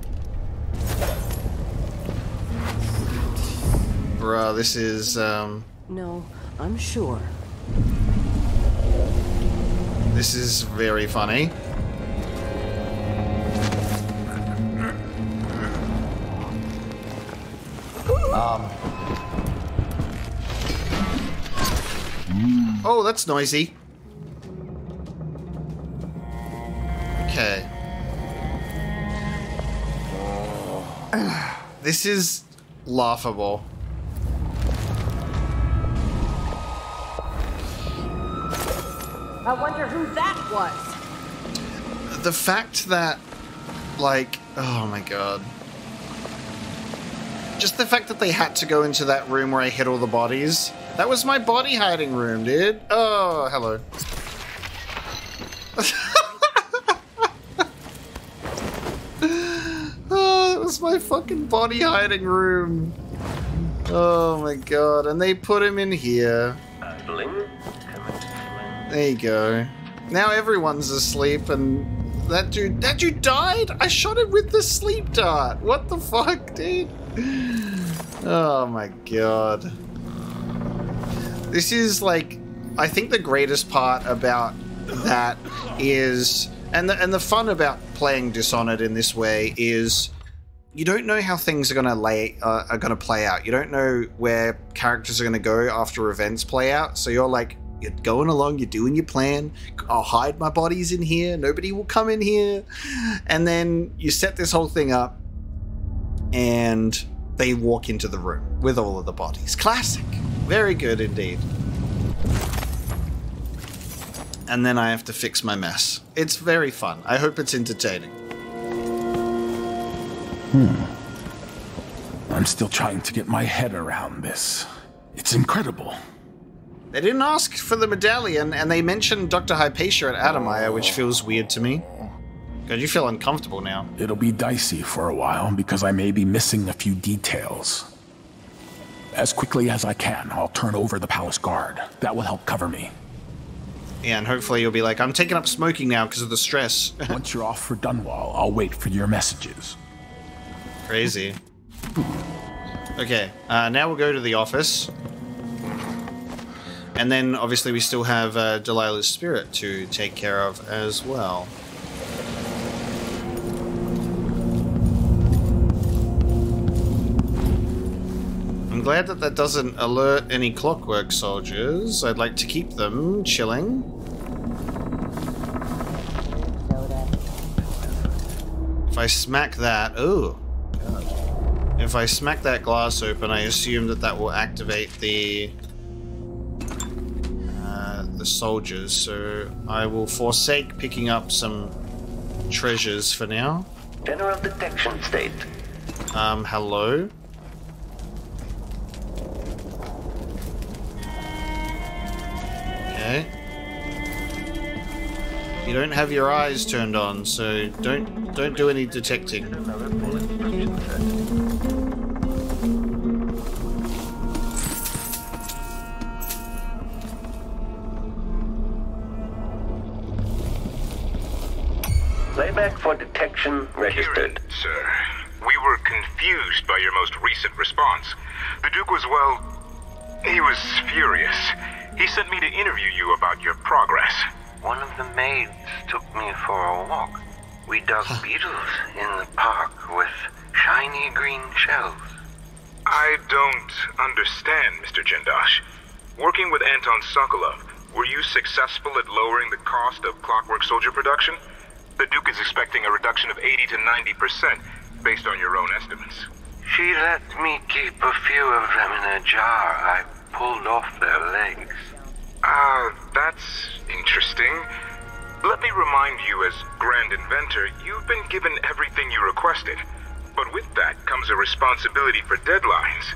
Bruh, this is, um, No, I'm sure. this is very funny. Um, Oh, that's noisy. Okay. [SIGHS] This is laughable. I wonder who that was. The fact that, like, oh my god. Just the fact that they had to go into that room where I hid all the bodies. That was my body hiding room, dude. Oh, hello. [LAUGHS] oh, that was my fucking body hiding room. Oh my god. And they put him in here. There you go. Now everyone's asleep and that dude that dude died? I shot him with the sleep dart. What the fuck, dude? Oh my god. This is like I think the greatest part about that is and the and the fun about playing Dishonored in this way is you don't know how things are gonna lay uh, are gonna play out. You don't know where characters are gonna go after events play out. So you're like you're going along, you're doing your plan. I'll hide my bodies in here. Nobody will come in here. And then you set this whole thing up, and they walk into the room with all of the bodies. Classic. Very good indeed. And then I have to fix my mess. It's very fun. I hope it's entertaining. Hmm. I'm still trying to get my head around this. It's incredible. They didn't ask for the medallion, and they mentioned Dr. Hypatia at Addermire, which feels weird to me. God, you feel uncomfortable now. It'll be dicey for a while because I may be missing a few details. As quickly as I can, I'll turn over the palace guard. That will help cover me. Yeah, and hopefully you'll be like, I'm taking up smoking now because of the stress. [LAUGHS] Once you're off for Dunwall, I'll wait for your messages. Crazy. Okay, uh, now we'll go to the office. And then obviously we still have uh, Delilah's spirit to take care of as well. Glad that that doesn't alert any clockwork soldiers. I'd like to keep them chilling. If I smack that, oh, if I smack that glass open, I assume that that will activate the uh, the soldiers. So I will forsake picking up some treasures for now. General detection state. Um, hello. Okay. You don't have your eyes turned on, so don't don't do any detecting. Playback for detection registered. Sir, we were confused by your most recent response. The Duke was, well, he was furious. He sent me to interview you about your progress. One of the maids took me for a walk. We dug beetles in the park with shiny green shells. I don't understand, Mr. Jindosh. Working with Anton Sokolov, were you successful at lowering the cost of Clockwork Soldier production? The Duke is expecting a reduction of 80 to 90 percent, based on your own estimates. She let me keep a few of them in a jar. I pulled off their legs. Ah, that's interesting. Let me remind you, as Grand Inventor, you've been given everything you requested. But with that comes a responsibility for deadlines,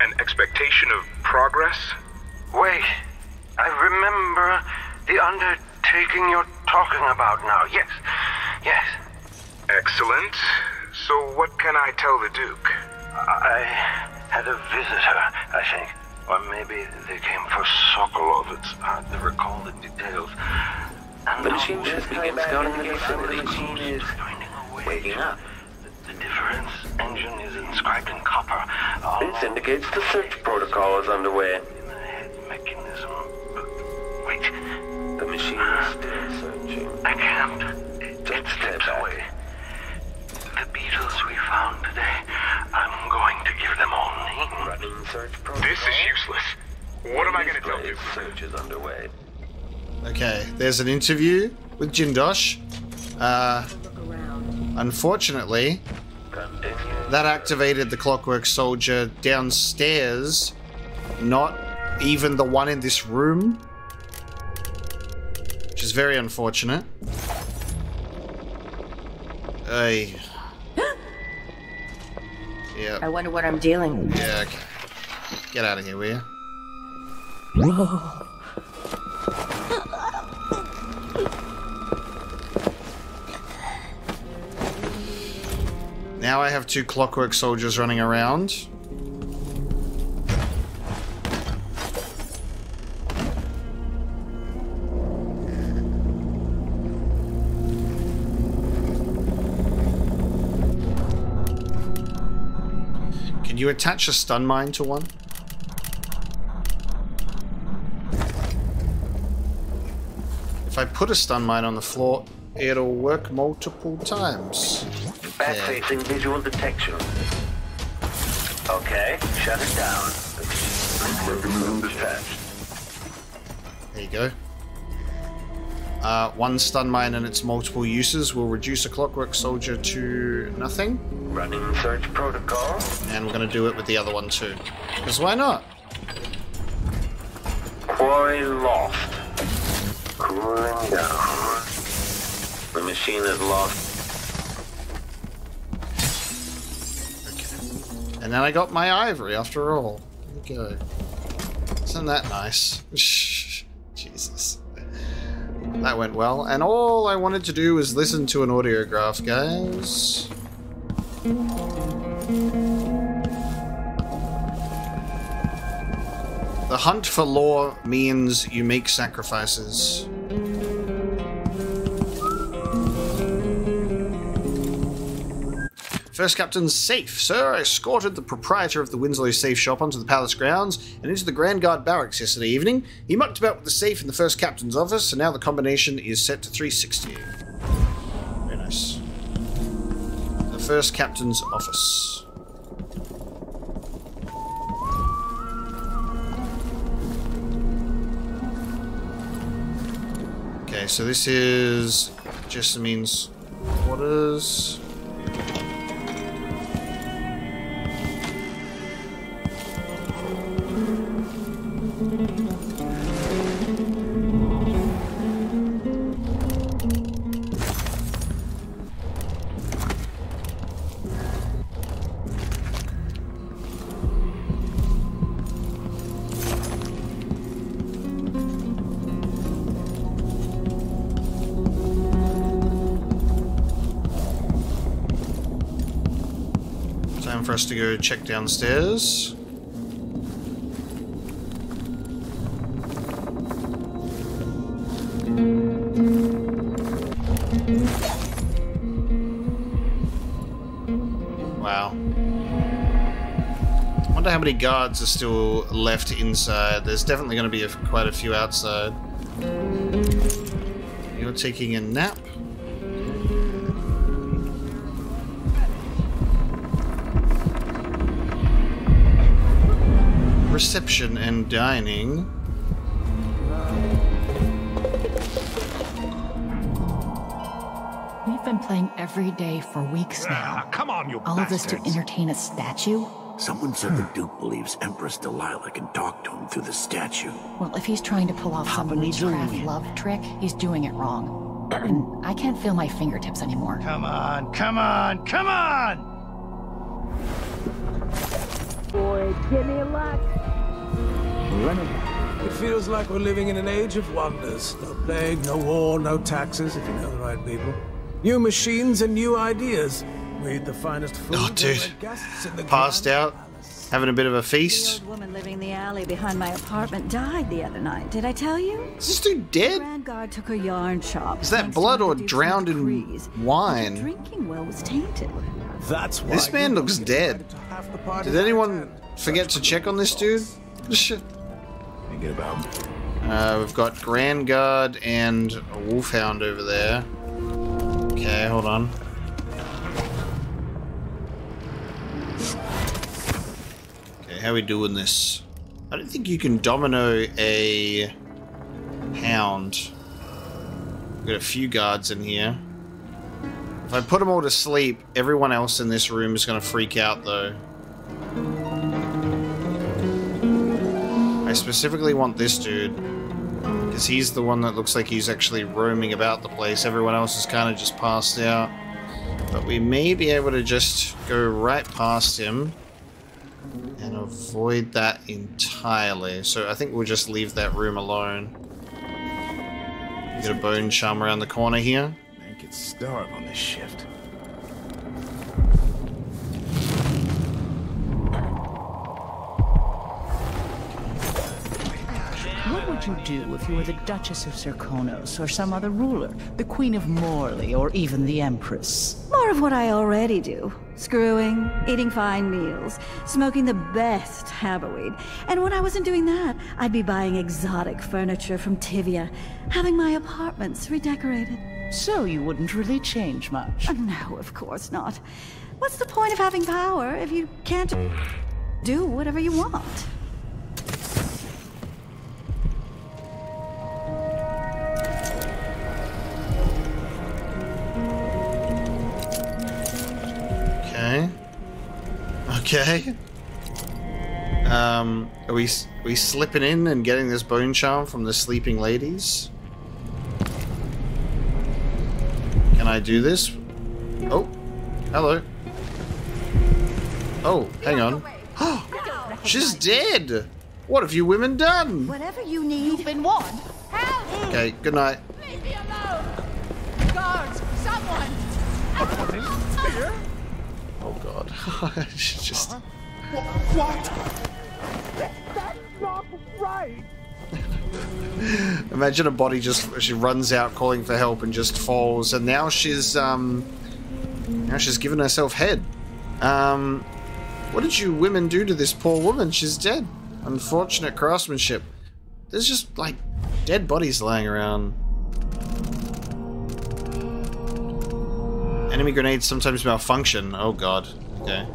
an expectation of progress. Wait, I remember the undertaking you're talking about now. Yes, yes. Excellent. So what can I tell the Duke? I had a visitor, I think. Or maybe they came for Sokolov. It's hard to recall the details. And The machine just began scouting the vicinity. The machine is waking up. The, the difference engine is inscribed in copper. All This indicates the search protocol is underway. mechanism. Wait, The machine is still searching. I can't. It, it steps away. The beetles search protocol. This is useless. What am I going to tell you? Search is underway. Okay, there's an interview with Jindosh. Uh, unfortunately, that activated the Clockwork Soldier downstairs, not even the one in this room, which is very unfortunate. Ay. [GASPS] Yeah. I wonder what I'm dealing with. Yeah, okay. Get out of here, will you? Whoa. Now I have two clockwork soldiers running around. Can you attach a stun mine to one? If I put a stun mine on the floor, it'll work multiple times. Back-facing visual detection. Okay, shut it down. Mechanism detached. There you go. Uh, one stun mine and its multiple uses will reduce a clockwork soldier to nothing. Running search protocol. And we're going to do it with the other one too. Because why not? Quarry lost. Cooling down. The machine is lost. And then I got my ivory after all. Go. Isn't that nice? [LAUGHS] Jesus. That went well. And all I wanted to do was listen to an audiograph, guys. The hunt for lore means you make sacrifices. First Captain's safe. Sir, I escorted the proprietor of the Winslow safe shop onto the palace grounds and into the Grand Guard barracks yesterday evening. He mucked about with the safe in the First Captain's office, and now the combination is set to 360. Very nice. The First Captain's office. Okay, so this is Jessamine's quarters. Time for us to go check downstairs. Wow. Wonder how many guards are still left inside. There's definitely going to be a, quite a few outside. You're taking a nap. Reception dining. We've been playing every day for weeks now. Ah, come on, you All of this to entertain a statue? Someone said the Duke believes Empress Delilah can talk to him through the statue. Well, if he's trying to pull off some witchcraft love trick, he's doing it wrong. And I can't feel my fingertips anymore. Come on, come on, come on! Boy, give me luck. It feels like we're living in an age of wonders. No plague, no war, no taxes, if you know the right people. New machines and new ideas. We eat the finest food. Oh, dude. guests in the Passed out, having a bit of a feast. The woman living in the alley behind my apartment died the other night. Did I tell you? Is this dude dead? Grand guard took her yarn shop. Is that blood or drowned in decrees. wine? The drinking well was tainted. That's why. This man looks dead. Did anyone forget to check on this dude? [LAUGHS] Thinking about Uh, we've got Grand Guard and a Wolfhound over there. Okay, hold on. Okay, how are we doing this? I don't think you can domino a hound. We've got a few guards in here. If I put them all to sleep, everyone else in this room is going to freak out, though. Specifically want this dude. Because he's the one that looks like he's actually roaming about the place. Everyone else is kind of just passed out. But we may be able to just go right past him. And avoid that entirely. So I think we'll just leave that room alone. Get a bone charm around the corner here. Man could starve on this shift. You do if you were the Duchess of Serkonos, or some other ruler, the Queen of Morley, or even the Empress? More of what I already do. Screwing, eating fine meals, smoking the best haberweed. And when I wasn't doing that, I'd be buying exotic furniture from Tyvia, having my apartments redecorated. So you wouldn't really change much? Uh, No, of course not. What's the point of having power if you can't do whatever you want? Okay. Um, are we are we slipping in and getting this bone charm from the sleeping ladies? Can I do this? Oh, hello. Oh, hang on. [GASPS] She's dead. What have you women done? Whatever you need. You've been warned. Help! Okay, good night. Leave me alone! Guards! Someone! Oh god. She's just. What? That's not right. Imagine a body just she runs out calling for help and just falls, and now she's um now she's given herself head. Um, what did you women do to this poor woman? She's dead. Unfortunate craftsmanship. There's just like dead bodies lying around. Enemy grenades sometimes malfunction. Oh god. Okay.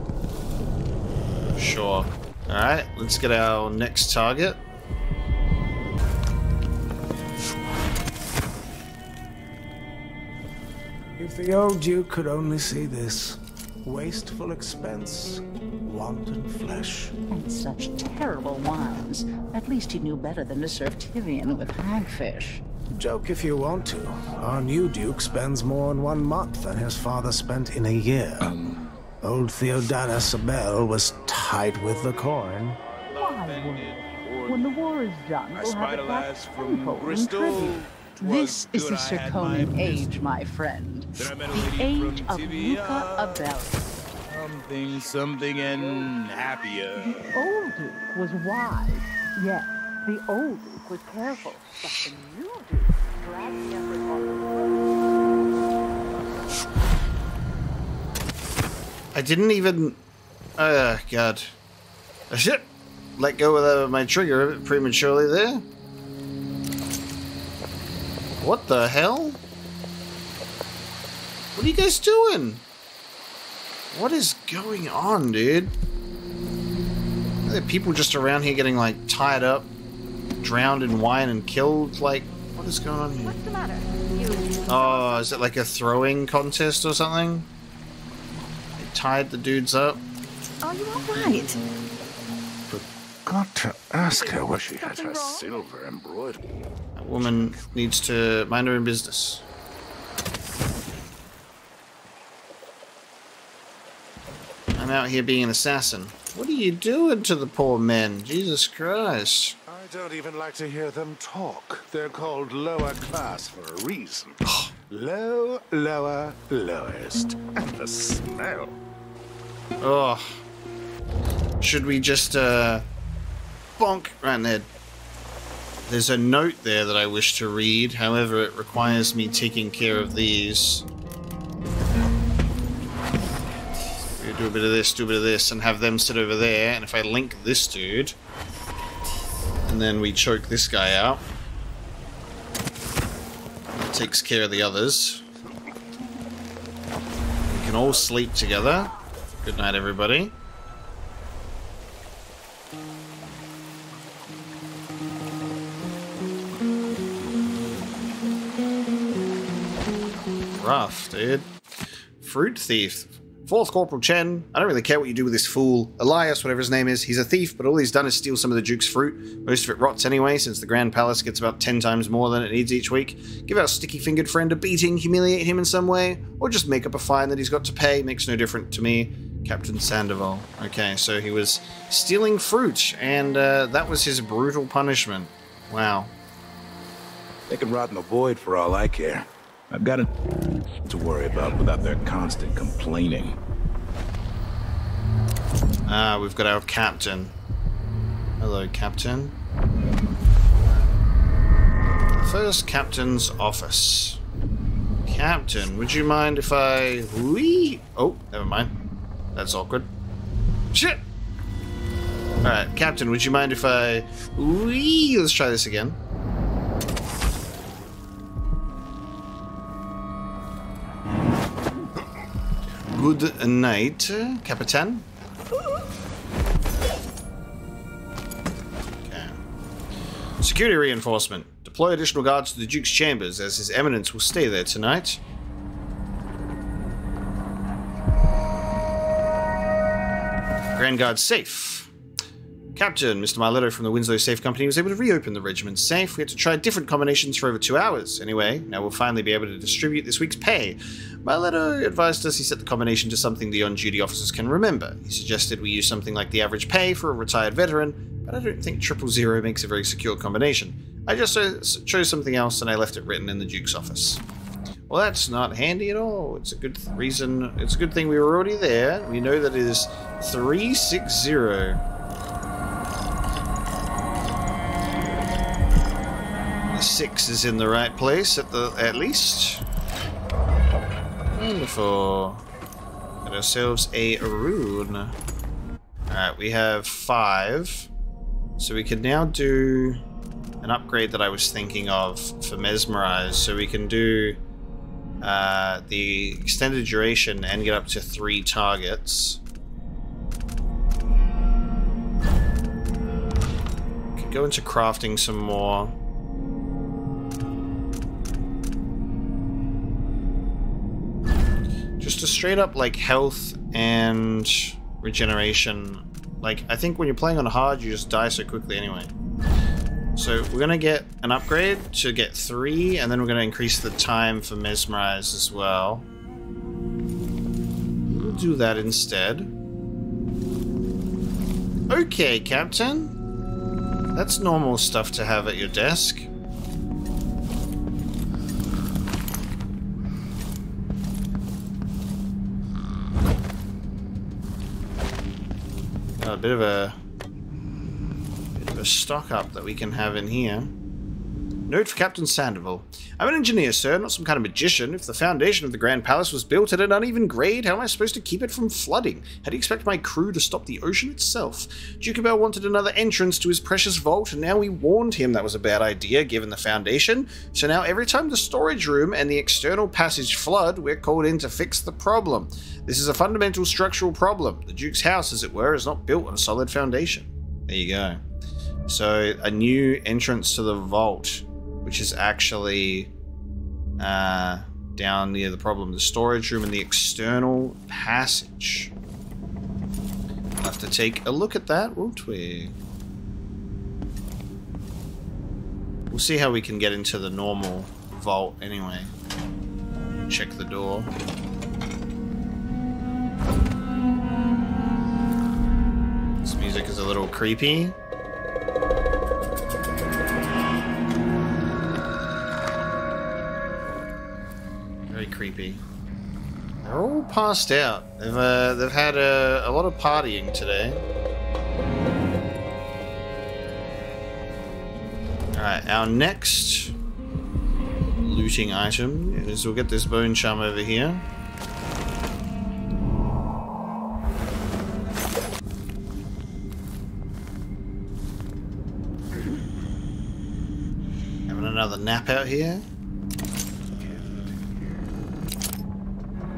Sure. Alright, let's get our next target. If the old Duke could only see this. Wasteful expense, wanton flesh. And such terrible wines. At least he knew better than to serve Tyvian with hagfish. Joke if you want to. Our new Duke spends more in one month than his father spent in a year. Um, Old Theodanis Abele was tight with the coin. Why? When the war is done, we'll have it back from tenfold Bristol. This is the good I had Serkonan age, my friend. Then I met a The age of Luca Abele. Something, something, and happier. The old Duke was wise. Yes, the old Duke was careful. But the new Duke dragged the effort on I didn't even. Oh, God. I should let go of the, my trigger a bit prematurely there. What the hell? What are you guys doing? What is going on, dude? Are there people just around here getting, like, tied up, drowned in wine, and killed? Like, what is going on here? What's the matter? You. Oh, is it like a throwing contest or something? They tied the dudes up. Are you alright? Got to ask her where she had her silver embroidered. That woman needs to mind her own business. I'm out here being an assassin. What are you doing to the poor men? Jesus Christ. I don't even like to hear them talk. They're called lower class for a reason. [SIGHS] Low, lower, lowest. And the smell. Oh. Should we just, uh. Bonk right in the head. There's a note there that I wish to read, however, it requires me taking care of these. We do a bit of this, do a bit of this, and have them sit over there, and if I link this dude, and then we choke this guy out, takes care of the others. We can all sleep together. Good night, everybody. Rough, dude. Fruit thief. Fourth Corporal Chen. I don't really care what you do with this fool. Elias, whatever his name is, he's a thief, but all he's done is steal some of the Duke's fruit. Most of it rots anyway, since the Grand Palace gets about 10 times more than it needs each week. Give our sticky fingered friend a beating, humiliate him in some way, or just make up a fine that he's got to pay. Makes no difference to me. Captain Sandoval. Okay, so he was stealing fruit, and uh, that was his brutal punishment. Wow. They could rot in the void for all I care. I've got to worry about without their constant complaining. Ah, we've got our captain. Hello, captain. First captain's office. Captain, would you mind if I... Wee? Oh, never mind. That's awkward. Shit! Alright, Captain, would you mind if I... Wee? Let's try this again. Good night, Capitan. Security reinforcement. Deploy additional guards to the Duke's chambers, as His Eminence will stay there tonight. Grand Guard safe. Captain, Mr. Marletto from the Winslow Safe Company was able to reopen the regiment's safe. We had to try different combinations for over two hours. Anyway, now we'll finally be able to distribute this week's pay. Marletto advised us he set the combination to something the on-duty officers can remember. He suggested we use something like the average pay for a retired veteran, but I don't think triple zero makes a very secure combination. I just chose something else and I left it written in the Duke's office. Well, that's not handy at all. It's a good reason. It's a good thing we were already there. We know that it is 360. The six is in the right place at the at least. Wonderful. Get ourselves a rune. Alright, we have five. So we can now do an upgrade that I was thinking of for Mesmerize. So we can do uh, the extended duration and get up to three targets. Could go into crafting some more. Just a straight up like health and regeneration. Like, I think when you're playing on hard, you just die so quickly anyway. So we're gonna get an upgrade to get three, and then we're gonna increase the time for mesmerize as well. We'll do that instead. Okay, Captain. That's normal stuff to have at your desk. Got a bit of a of stock up that we can have in here. Note for Captain Sandoval. I'm an engineer, sir, not some kind of magician. If the foundation of the Grand Palace was built at an uneven grade, how am I supposed to keep it from flooding? How do you expect my crew to stop the ocean itself? Duke Abele wanted another entrance to his precious vault, and now we warned him that was a bad idea given the foundation. So now every time the storage room and the external passage flood, we're called in to fix the problem. This is a fundamental structural problem. The Duke's house, as it were, is not built on a solid foundation. There you go. So a new entrance to the vault which is actually uh, down near the problem. The storage room and the external passage. We'll have to take a look at that, won't we? We'll see how we can get into the normal vault anyway. Check the door. This music is a little creepy. Very creepy. They're all passed out. They've uh, they've had a, a lot of partying today. All right, our next looting item is we'll get this bone charm over here. Another nap out here.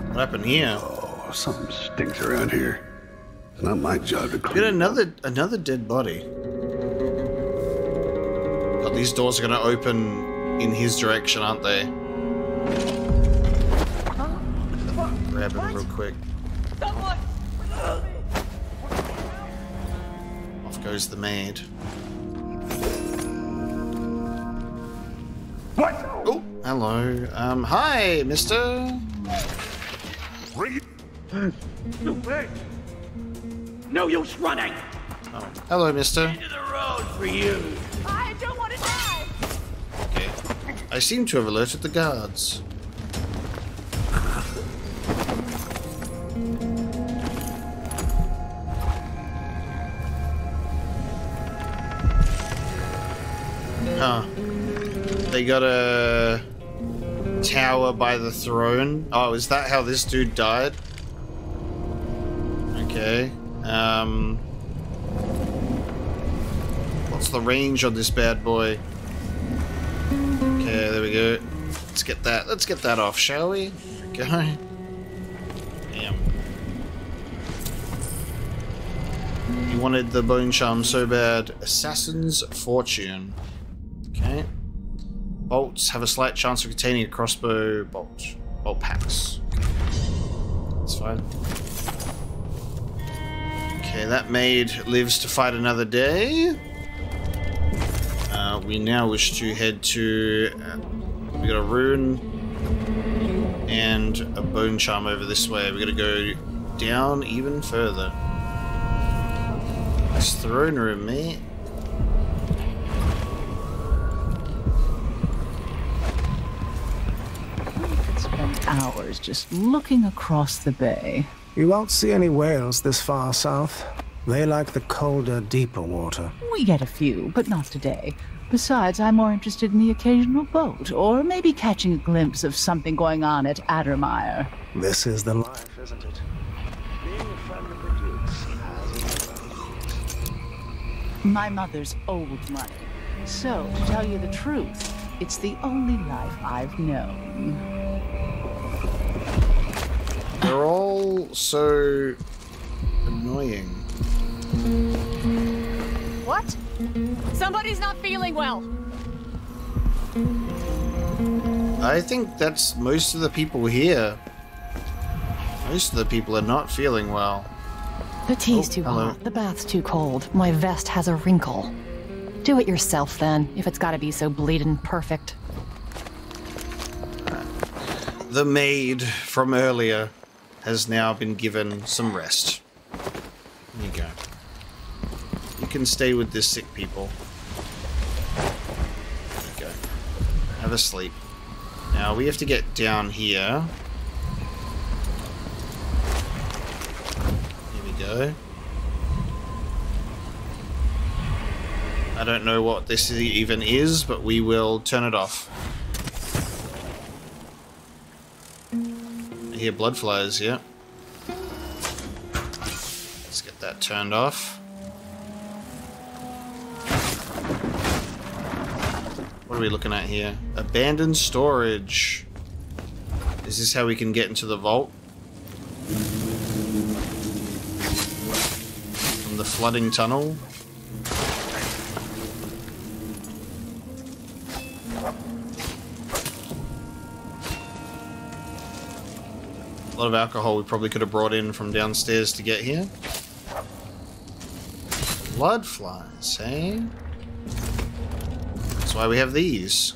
What happened here? Oh, something stinks around here. It's not my job to clean. Get another another dead body. God, these doors are gonna open in his direction, aren't they? Grab him real quick. Off goes the maid. Hello. Um, hi, Mister. Hey! [GASPS] No use running! Oh, hello, Mister. To the road for you! I don't want to die. Okay. I seem to have alerted the guards. Huh. they got a tower by the throne. Oh, is that how this dude died? Okay. Um, what's the range on this bad boy? Okay, there we go. Let's get that. Let's get that off, shall we? Go. Damn. You wanted the bone charm so bad. Assassin's fortune. Bolts have a slight chance of containing a crossbow bolt. Bolt packs. That's fine. Okay, that maid lives to fight another day. Uh, we now wish to head to. Uh, we got a rune and a bone charm over this way. We got to go down even further. This throne room, mate. Hours just looking across the bay. You won't see any whales this far south. They like the colder, deeper water. We get a few, but not today. Besides, I'm more interested in the occasional boat, or maybe catching a glimpse of something going on at Addermire. This is the life, isn't it? Being a friend of the Duke's has My mother's old money. So, to tell you the truth, it's the only life I've known. They're all so annoying. What? Somebody's not feeling well. I think that's most of the people here. Most of the people are not feeling well. The tea's Oh, too hello. hot. The bath's too cold. My vest has a wrinkle. Do it yourself then, if it's gotta be so bleedin' perfect. The maid from earlier has now been given some rest. There you go. You can stay with the sick people. There you go. Have a sleep. Now we have to get down here. Here we go. I don't know what this even is, but we will turn it off. Hear blood flows, yeah. Let's get that turned off. What are we looking at here? Abandoned storage. Is this how we can get into the vault? From the flooding tunnel? Of alcohol we probably could have brought in from downstairs to get here. Blood flies, eh? That's why we have these.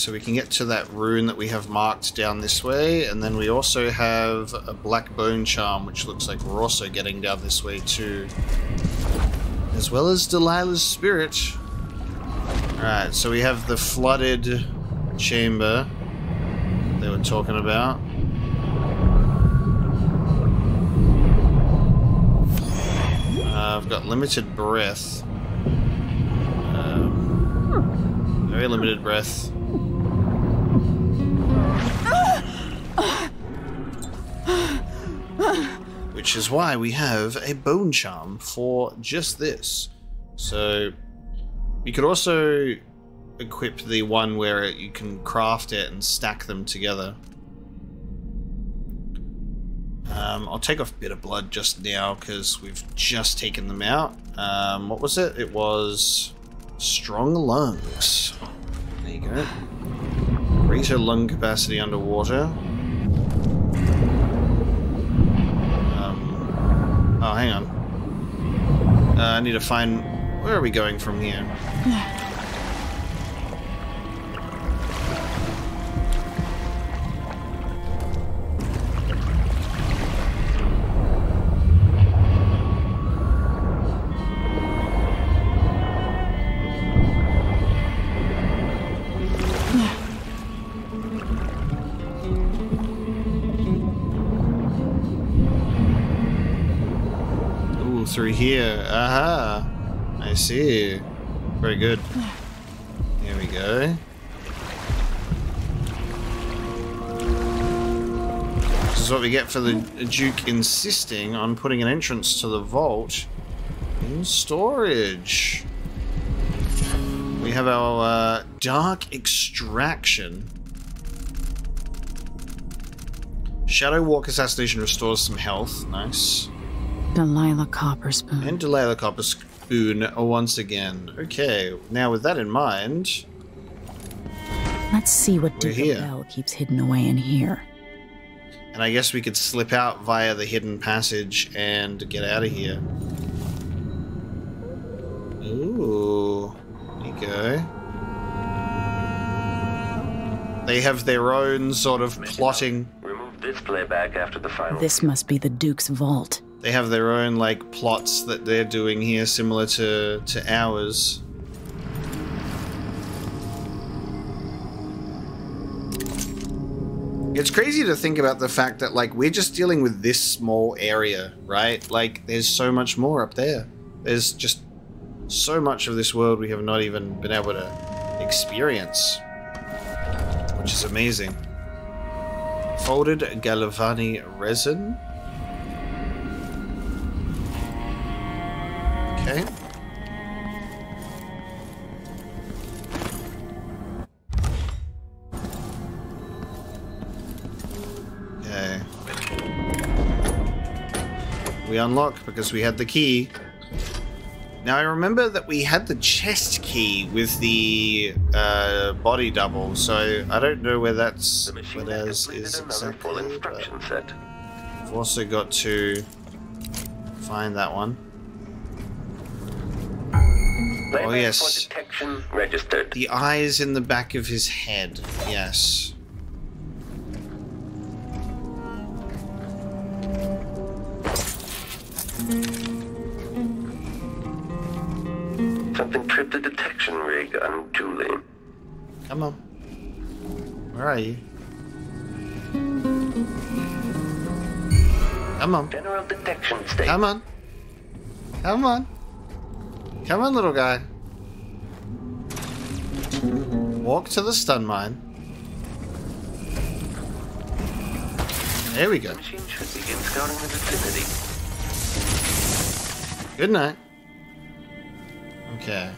So we can get to that rune that we have marked down this way, and then we also have a black bone charm, which looks like we're also getting down this way too. As well as Delilah's spirit. Alright, so we have the flooded chamber they were talking about. Uh, I've got limited breath. Um, very limited breath. Which is why we have a bone charm for just this. So you could also equip the one where you can craft it and stack them together. Um, I'll take off a bit of blood just now because we've just taken them out. Um, what was it? It was strong lungs. There you go. Greater lung capacity underwater. Oh, hang on. Uh, I need to find... Where are we going from here? [SIGHS] [SIGHS] [SIGHS] through here. Aha! I see. Very good. Here we go. This is what we get for the Duke insisting on putting an entrance to the vault in storage. We have our uh, Dark Extraction. Shadow Walk Assassination restores some health. Nice. Delilah Copperspoon. And Delilah Copperspoon once again. Okay, now with that in mind, Let's see what We're Duke. Bell keeps hidden away in here. and I guess we could slip out via the hidden passage and get out of here. Ooh, there you go. They have their own sort of plotting. Remove this playback after the final. This must be the Duke's vault. They have their own like plots that they're doing here, similar to to ours. It's crazy to think about the fact that like we're just dealing with this small area, right? Like there's so much more up there. There's just so much of this world we have not even been able to experience, which is amazing. Folded Galavani resin. Unlock because we had the key. Now I remember that we had the chest key with the uh, body double, so I don't know where that's where that is, is exactly. instruction set. I've also got to find that one. Oh Playback yes, detection registered. the eyes in the back of his head. Yes. Something tripped the detection rig unduly. Come on. Where are you? Come on. General detection state. Come on. Come on. Come on, little guy. Walk to the stun mine. There we go. Machine should begin scouting the vicinity. Good night. Okay.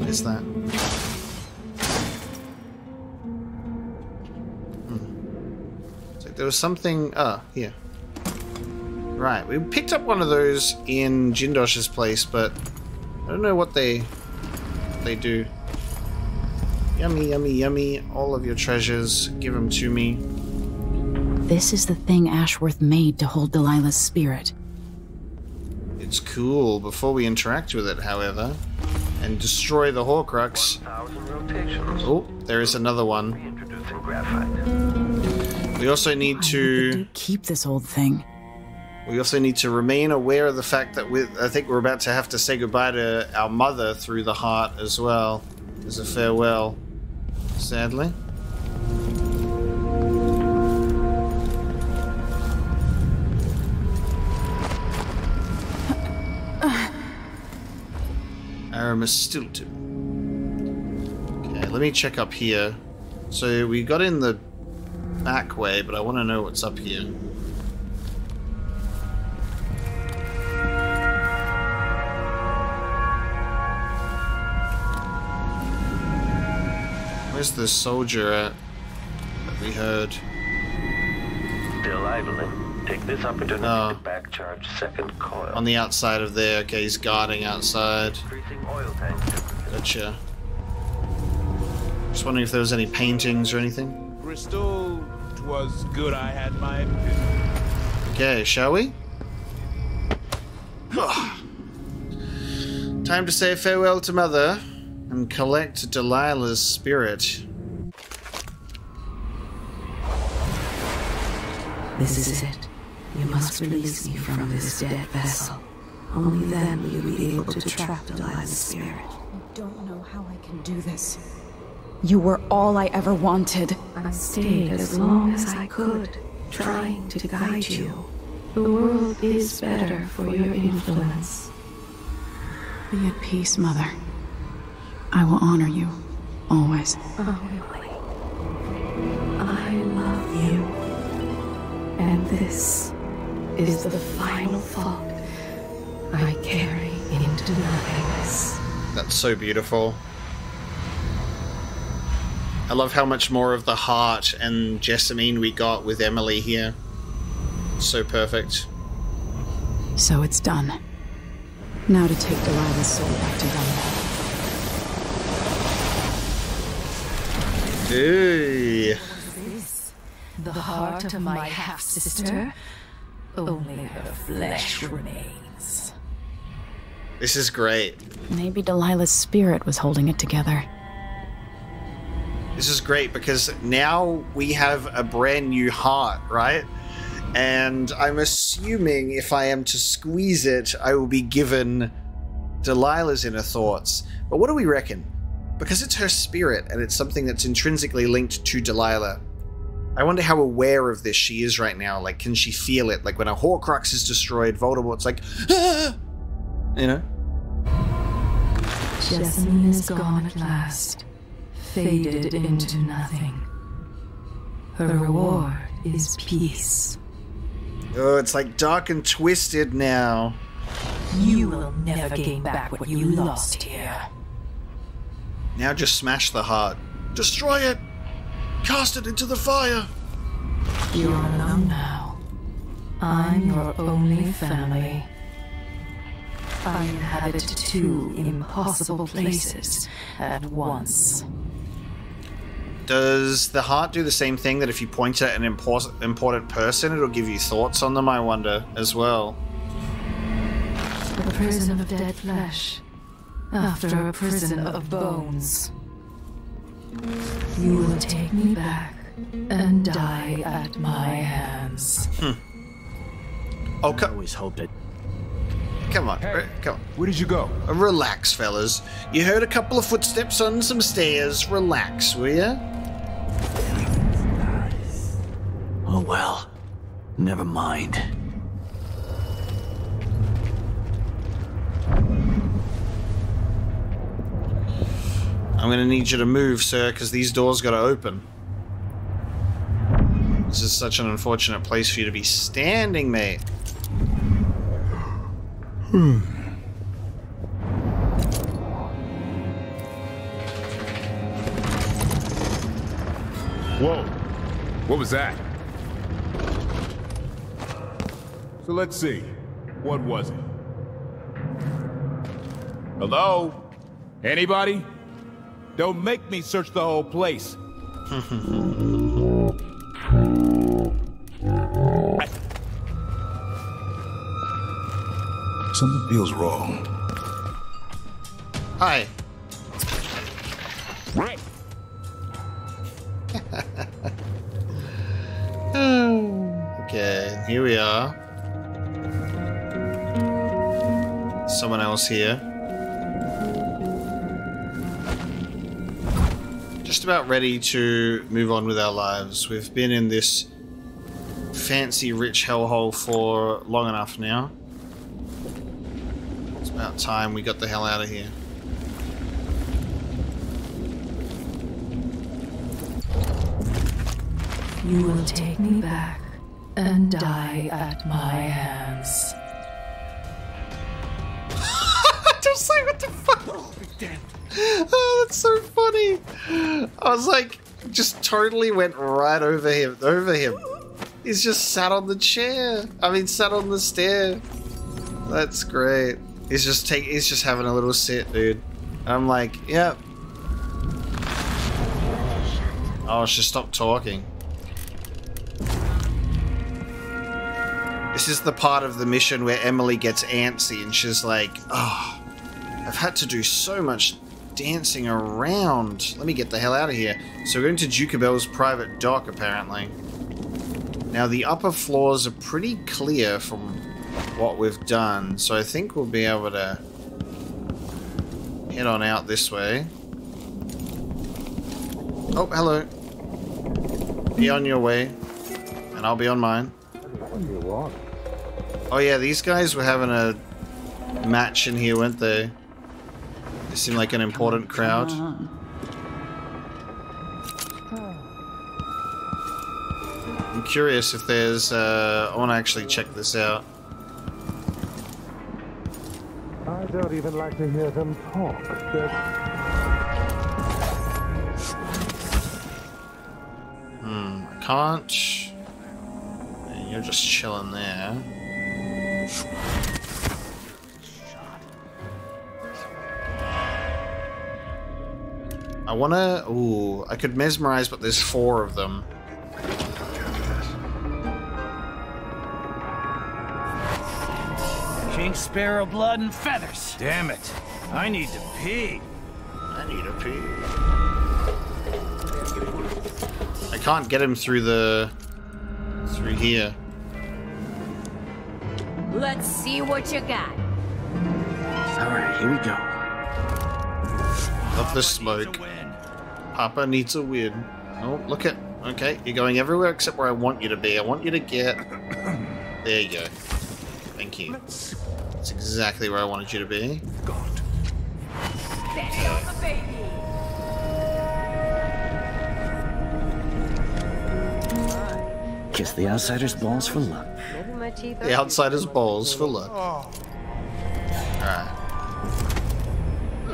What is that? Hmm. There was something. Ah, here. Right, we picked up one of those in Jindosh's place, but I don't know what they they do. Yummy, yummy, yummy! All of your treasures, give them to me. This is the thing Ashworth made to hold Delilah's spirit. It's cool before we interact with it, however, and destroy the Horcrux. Thousand. Oh, there is another one. We also need to. Keep this old thing. We also need to remain aware of the fact that we I think we're about to have to say goodbye to our mother through the heart as well, as a farewell. Sadly. Aramis Stilton. Okay, let me check up here. So we got in the back way, but I want to know what's up here. Where's the soldier at that we heard? Still idling. Take this opportunity Oh. to back charge second coil. On the outside of there. Okay, he's guarding outside. Increasing oil. Gotcha. Just wondering if there was any paintings or anything. Bristol, 'twas good I had my Okay, shall we? Time to say farewell to Mother and collect Delilah's spirit. This is it. You must release me from this dead vessel. Only then will you be able to trap the Delilah's spirit. I don't know how I can do this. You were all I ever wanted. I stayed as long as I could, trying to guide you. The world is better for your influence. Be at peace, Mother. I will honor you, always. I love you. And this is the final thought I carry into nothingness. That's so beautiful. I love how much more of the heart and Jessamine we got with Emily here. So perfect. So it's done. Now to take Delilah's soul back to Dunwall. Hey. The heart of my half sister? Only her flesh remains. This is great. Maybe Delilah's spirit was holding it together. This is great because now we have a brand new heart, right? And I'm assuming if I am to squeeze it, I will be given Delilah's inner thoughts. But what do we reckon? Because it's her spirit and it's something that's intrinsically linked to Delilah. I wonder how aware of this she is right now. Like, can she feel it? Like when a Horcrux is destroyed, Voldemort's like, ah! you know? Jessamine is gone at last, faded into nothing. Her reward is peace. Oh, it's like dark and twisted now. You will never gain back what you lost here. Now just smash the heart. Destroy it! Cast it into the fire! You're alone now. I'm your only family. I inhabit two impossible places at once. Does the heart do the same thing that if you point at an import- important person, it'll give you thoughts on them, I wonder, as well? The prison of dead flesh, after a prison of bones. You will take me back and die at my hands. Hmm. Oh, I always hoped it. Come on, re- come on. Where did you go? Relax, fellas. You heard a couple of footsteps on some stairs. Relax, will ya? Oh well. Never mind. I'm gonna need you to move, sir, because these doors gotta open. This is such an unfortunate place for you to be standing, mate. Hmm. Whoa. What was that? So let's see. What was it? Hello? Anybody? Don't make me search the whole place. Something feels wrong. Hi. Right. [LAUGHS] okay, here we are. Someone else here. Just about ready to move on with our lives. We've been in this fancy, rich hellhole for long enough now. It's about time we got the hell out of here. You will take me back and die at my hands. [LAUGHS] Just say what the fuck. Oh, Oh, that's so funny. I was like, just totally went right over him, over him. He's just sat on the chair. I mean, sat on the stair. That's great. He's just take. He's just having a little sit, dude. I'm like, yep. Oh, she stopped talking. This is the part of the mission where Emily gets antsy and she's like, oh, I've had to do so much dancing around. Let me get the hell out of here. So we're going to Duke Abele's private dock, apparently. Now, the upper floors are pretty clear from what we've done, so I think we'll be able to head on out this way. Oh, hello. Be on your way, and I'll be on mine. Oh yeah, these guys were having a match in here, weren't they? They seem like an important crowd. I'm curious if there's. Uh, I want to actually check this out. I don't even like to hear them talk. They're Hmm, I can't. And You're just chilling there. I wanna. Ooh, I could mesmerize, but there's four of them. King Sparrow blood and feathers. Damn it. I need to pee. I need to pee. I can't get him through the. through here. Let's see what you got. Alright, here we go. Love the smoke. Papa needs a win. Oh, look at. Okay, you're going everywhere except where I want you to be. I want you to get. There you go. Thank you. That's exactly where I wanted you to be. Steady on the baby. Kiss the outsider's balls for luck. Maybe my teeth The outsider's balls for luck. Alright.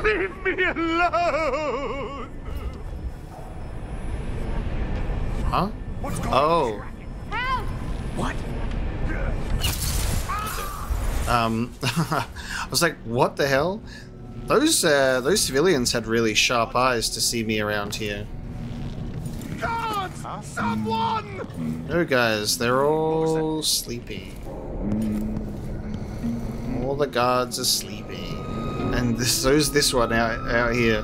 Leave me alone! Huh? oh. What? Um, [LAUGHS] I was like, what the hell? Those uh, those civilians had really sharp eyes to see me around here. God! Someone! No, guys, they're all sleeping. All the guards are sleeping, and this so's this one out out here.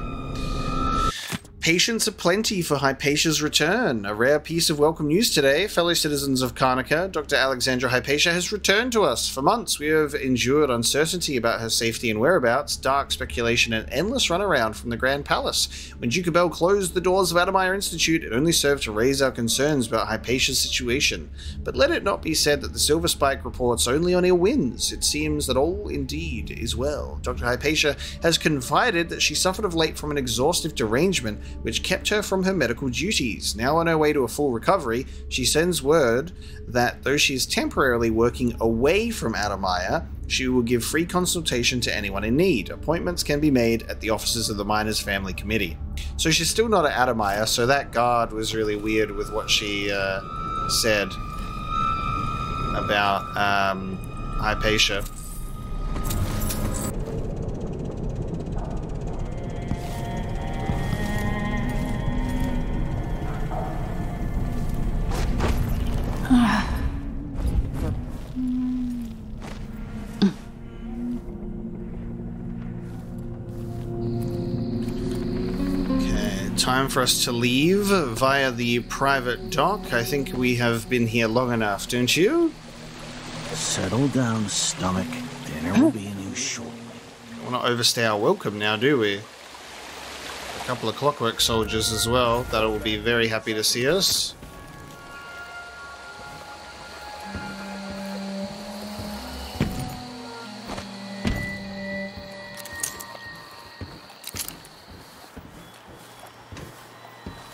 Patients aplenty for Hypatia's return. A rare piece of welcome news today. Fellow citizens of Karnaca, Dr. Alexandra Hypatia has returned to us. For months, we have endured uncertainty about her safety and whereabouts, dark speculation, and endless runaround from the Grand Palace. When Duke closed the doors of Addermire Institute, it only served to raise our concerns about Hypatia's situation. But let it not be said that the Silver Spike reports only on ill winds. It seems that all indeed is well. Dr. Hypatia has confided that she suffered of late from an exhaustive derangement which kept her from her medical duties. Now on her way to a full recovery, she sends word that though she is temporarily working away from Addermire, she will give free consultation to anyone in need. Appointments can be made at the offices of the Miners Family Committee. So she's still not at Addermire, so that guard was really weird with what she uh, said about um, Hypatia. For us to leave via the private dock. I think we have been here long enough, don't you? Settle down, stomach. Dinner will be in you shortly. Want to overstay our welcome now, do we? A couple of clockwork soldiers as well that will be very happy to see us.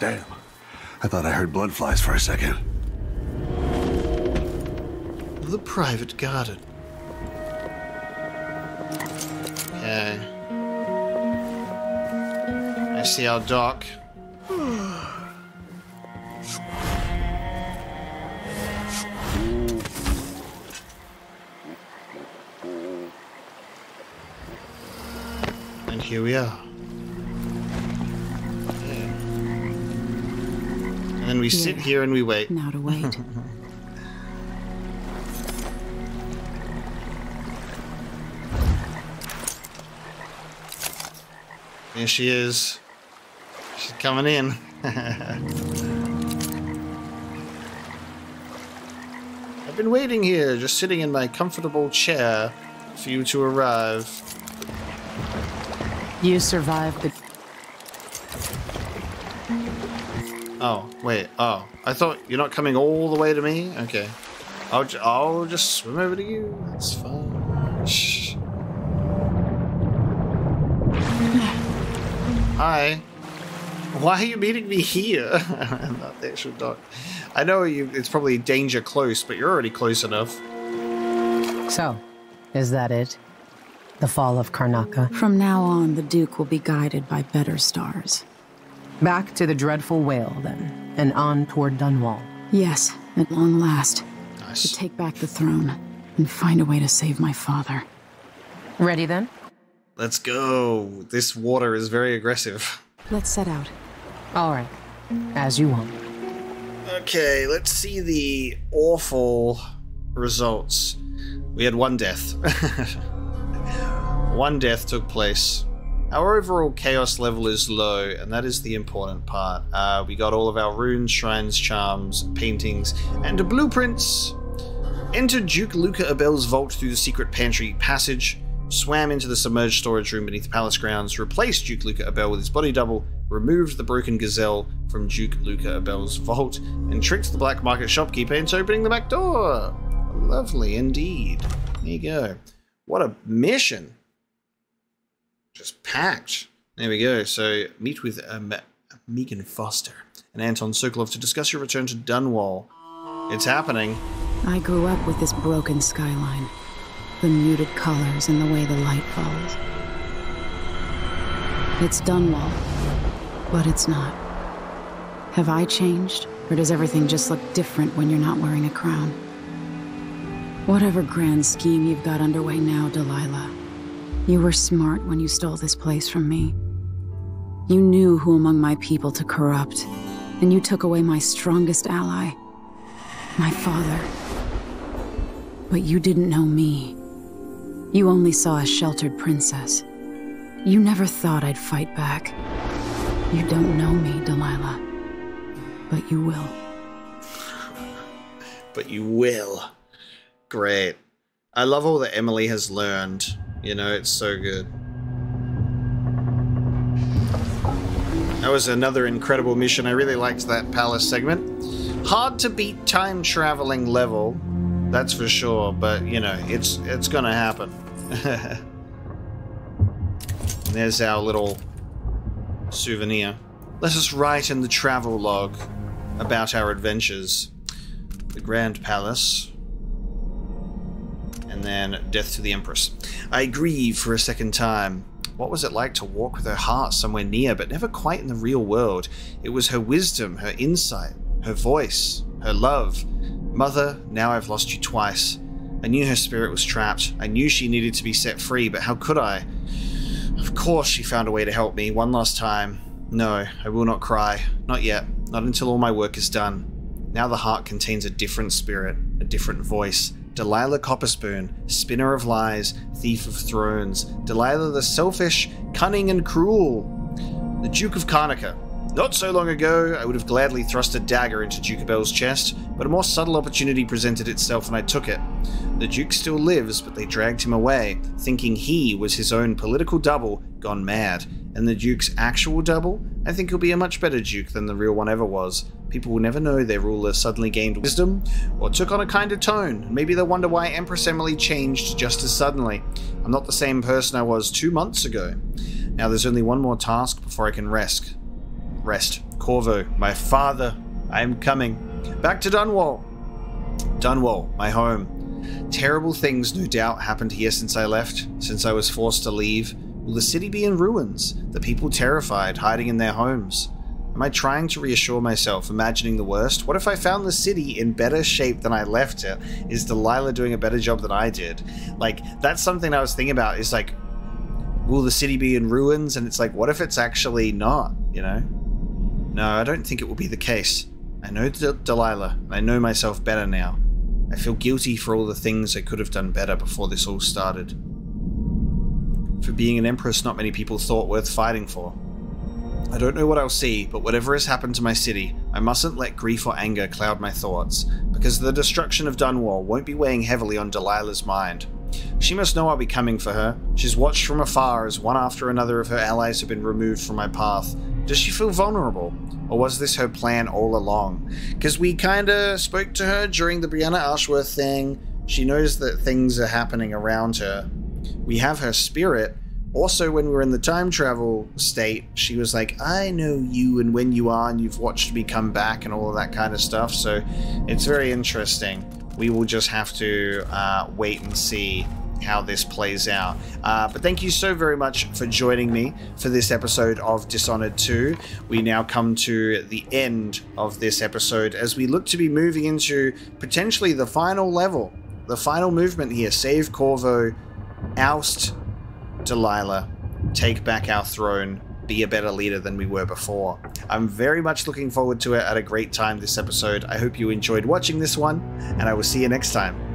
Damn. I thought I heard blood flies for a second. The private garden. Okay. I see our dock. And here we are. And then we sit Here. here and we wait. Now to wait. [LAUGHS] There she is. She's coming in. [LAUGHS] I've been waiting here, just sitting in my comfortable chair for you to arrive. You survived the. Oh, wait. Oh, I thought you're not coming all the way to me? Okay. I'll, ju- I'll just swim over to you. That's fine. Shh. Hi. Why are you meeting me here? [LAUGHS] Not the actual dock. I know you. It's probably danger close, but you're already close enough. So, is that it? The fall of Karnaca? From now on, the Duke will be guided by better stars. Back to the Dreadful Wale, then, and on toward Dunwall. Yes, at long last. Nice. To take back the throne and find a way to save my father. Ready then? Let's go. This water is very aggressive. Let's set out. All right. As you want. Okay, let's see the awful results. We had one death. [LAUGHS] one death took place. Our overall chaos level is low, and that is the important part. Uh, we got all of our runes, shrines, charms, paintings, and blueprints. Entered Duke Luca Abele's vault through the secret pantry passage, swam into the submerged storage room beneath the palace grounds, replaced Duke Luca Abele with his body double, removed the broken gazelle from Duke Luca Abele's vault, and tricked the black market shopkeeper into opening the back door. Lovely indeed. There you go. What a mission. Just packed. There we go. So meet with um, Meagan Foster and Anton Sokolov to discuss your return to Dunwall. It's happening. I grew up with this broken skyline, the muted colors and the way the light falls. It's Dunwall, but it's not. Have I changed, or does everything just look different when you're not wearing a crown? Whatever grand scheme you've got underway now, Delilah, you were smart when you stole this place from me. You knew who among my people to corrupt, and you took away my strongest ally, my father. But you didn't know me. You only saw a sheltered princess. You never thought I'd fight back. You don't know me, Delilah. But you will. But you will. Great. I love all that Emily has learned. You know, it's so good. That was another incredible mission. I really liked that palace segment. Hard to beat time traveling level, that's for sure, but you know, it's it's gonna happen. [LAUGHS] There's our little souvenir. Let us write in the travel log about our adventures. The Grand Palace. And then Death to the Empress. I grieve for a second time. What was it like to walk with her heart somewhere near, but never quite in the real world? It was her wisdom, her insight, her voice, her love. Mother, now I've lost you twice. I knew her spirit was trapped. I knew she needed to be set free, but how could I? Of course she found a way to help me, one last time. No, I will not cry. Not yet. Not until all my work is done. Now the heart contains a different spirit, a different voice. Delilah Copperspoon, spinner of lies, thief of thrones. Delilah the selfish, cunning, and cruel. The Duke of Karnaca. Not so long ago, I would have gladly thrust a dagger into Duke Abele's chest, but a more subtle opportunity presented itself and I took it. The Duke still lives, but they dragged him away, thinking he was his own political double gone mad. And the Duke's actual double? I think he'll be a much better Duke than the real one ever was. People will never know their ruler suddenly gained wisdom or took on a kinder tone. Maybe they'll wonder why Empress Emily changed just as suddenly. I'm not the same person I was two months ago. Now there's only one more task before I can rest. Rest. Corvo, my father, I am coming. Back to Dunwall. Dunwall, my home. Terrible things, no doubt, happened here since I left, since I was forced to leave. Will the city be in ruins? The people terrified, hiding in their homes? Am I trying to reassure myself, imagining the worst? What if I found the city in better shape than I left it? Is Delilah doing a better job than I did? Like, that's something I was thinking about, is like, will the city be in ruins? And it's like, what if it's actually not, you know? No, I don't think it will be the case. I know Delilah, and I know myself better now. I feel guilty for all the things I could have done better before this all started. For being an empress not many people thought worth fighting for. I don't know what I'll see, but whatever has happened to my city, I mustn't let grief or anger cloud my thoughts, because the destruction of Dunwall won't be weighing heavily on Delilah's mind. She must know I'll be coming for her. She's watched from afar as one after another of her allies have been removed from my path, Does she feel vulnerable? Or was this her plan all along? Because we kind of spoke to her during the Brianna Ashworth thing. She knows that things are happening around her. We have her spirit. Also, when we were in the time travel state, she was like, I know you and when you are, and you've watched me come back and all of that kind of stuff. So it's very interesting. We will just have to uh, wait and see how this plays out. Uh, but thank you so very much for joining me for this episode of Dishonored 2. We now come to the end of this episode as we look to be moving into potentially the final level, the final movement here. Save Corvo, oust Delilah, take back our throne, be a better leader than we were before. I'm very much looking forward to it at a great time this episode. I hope you enjoyed watching this one, and I will see you next time.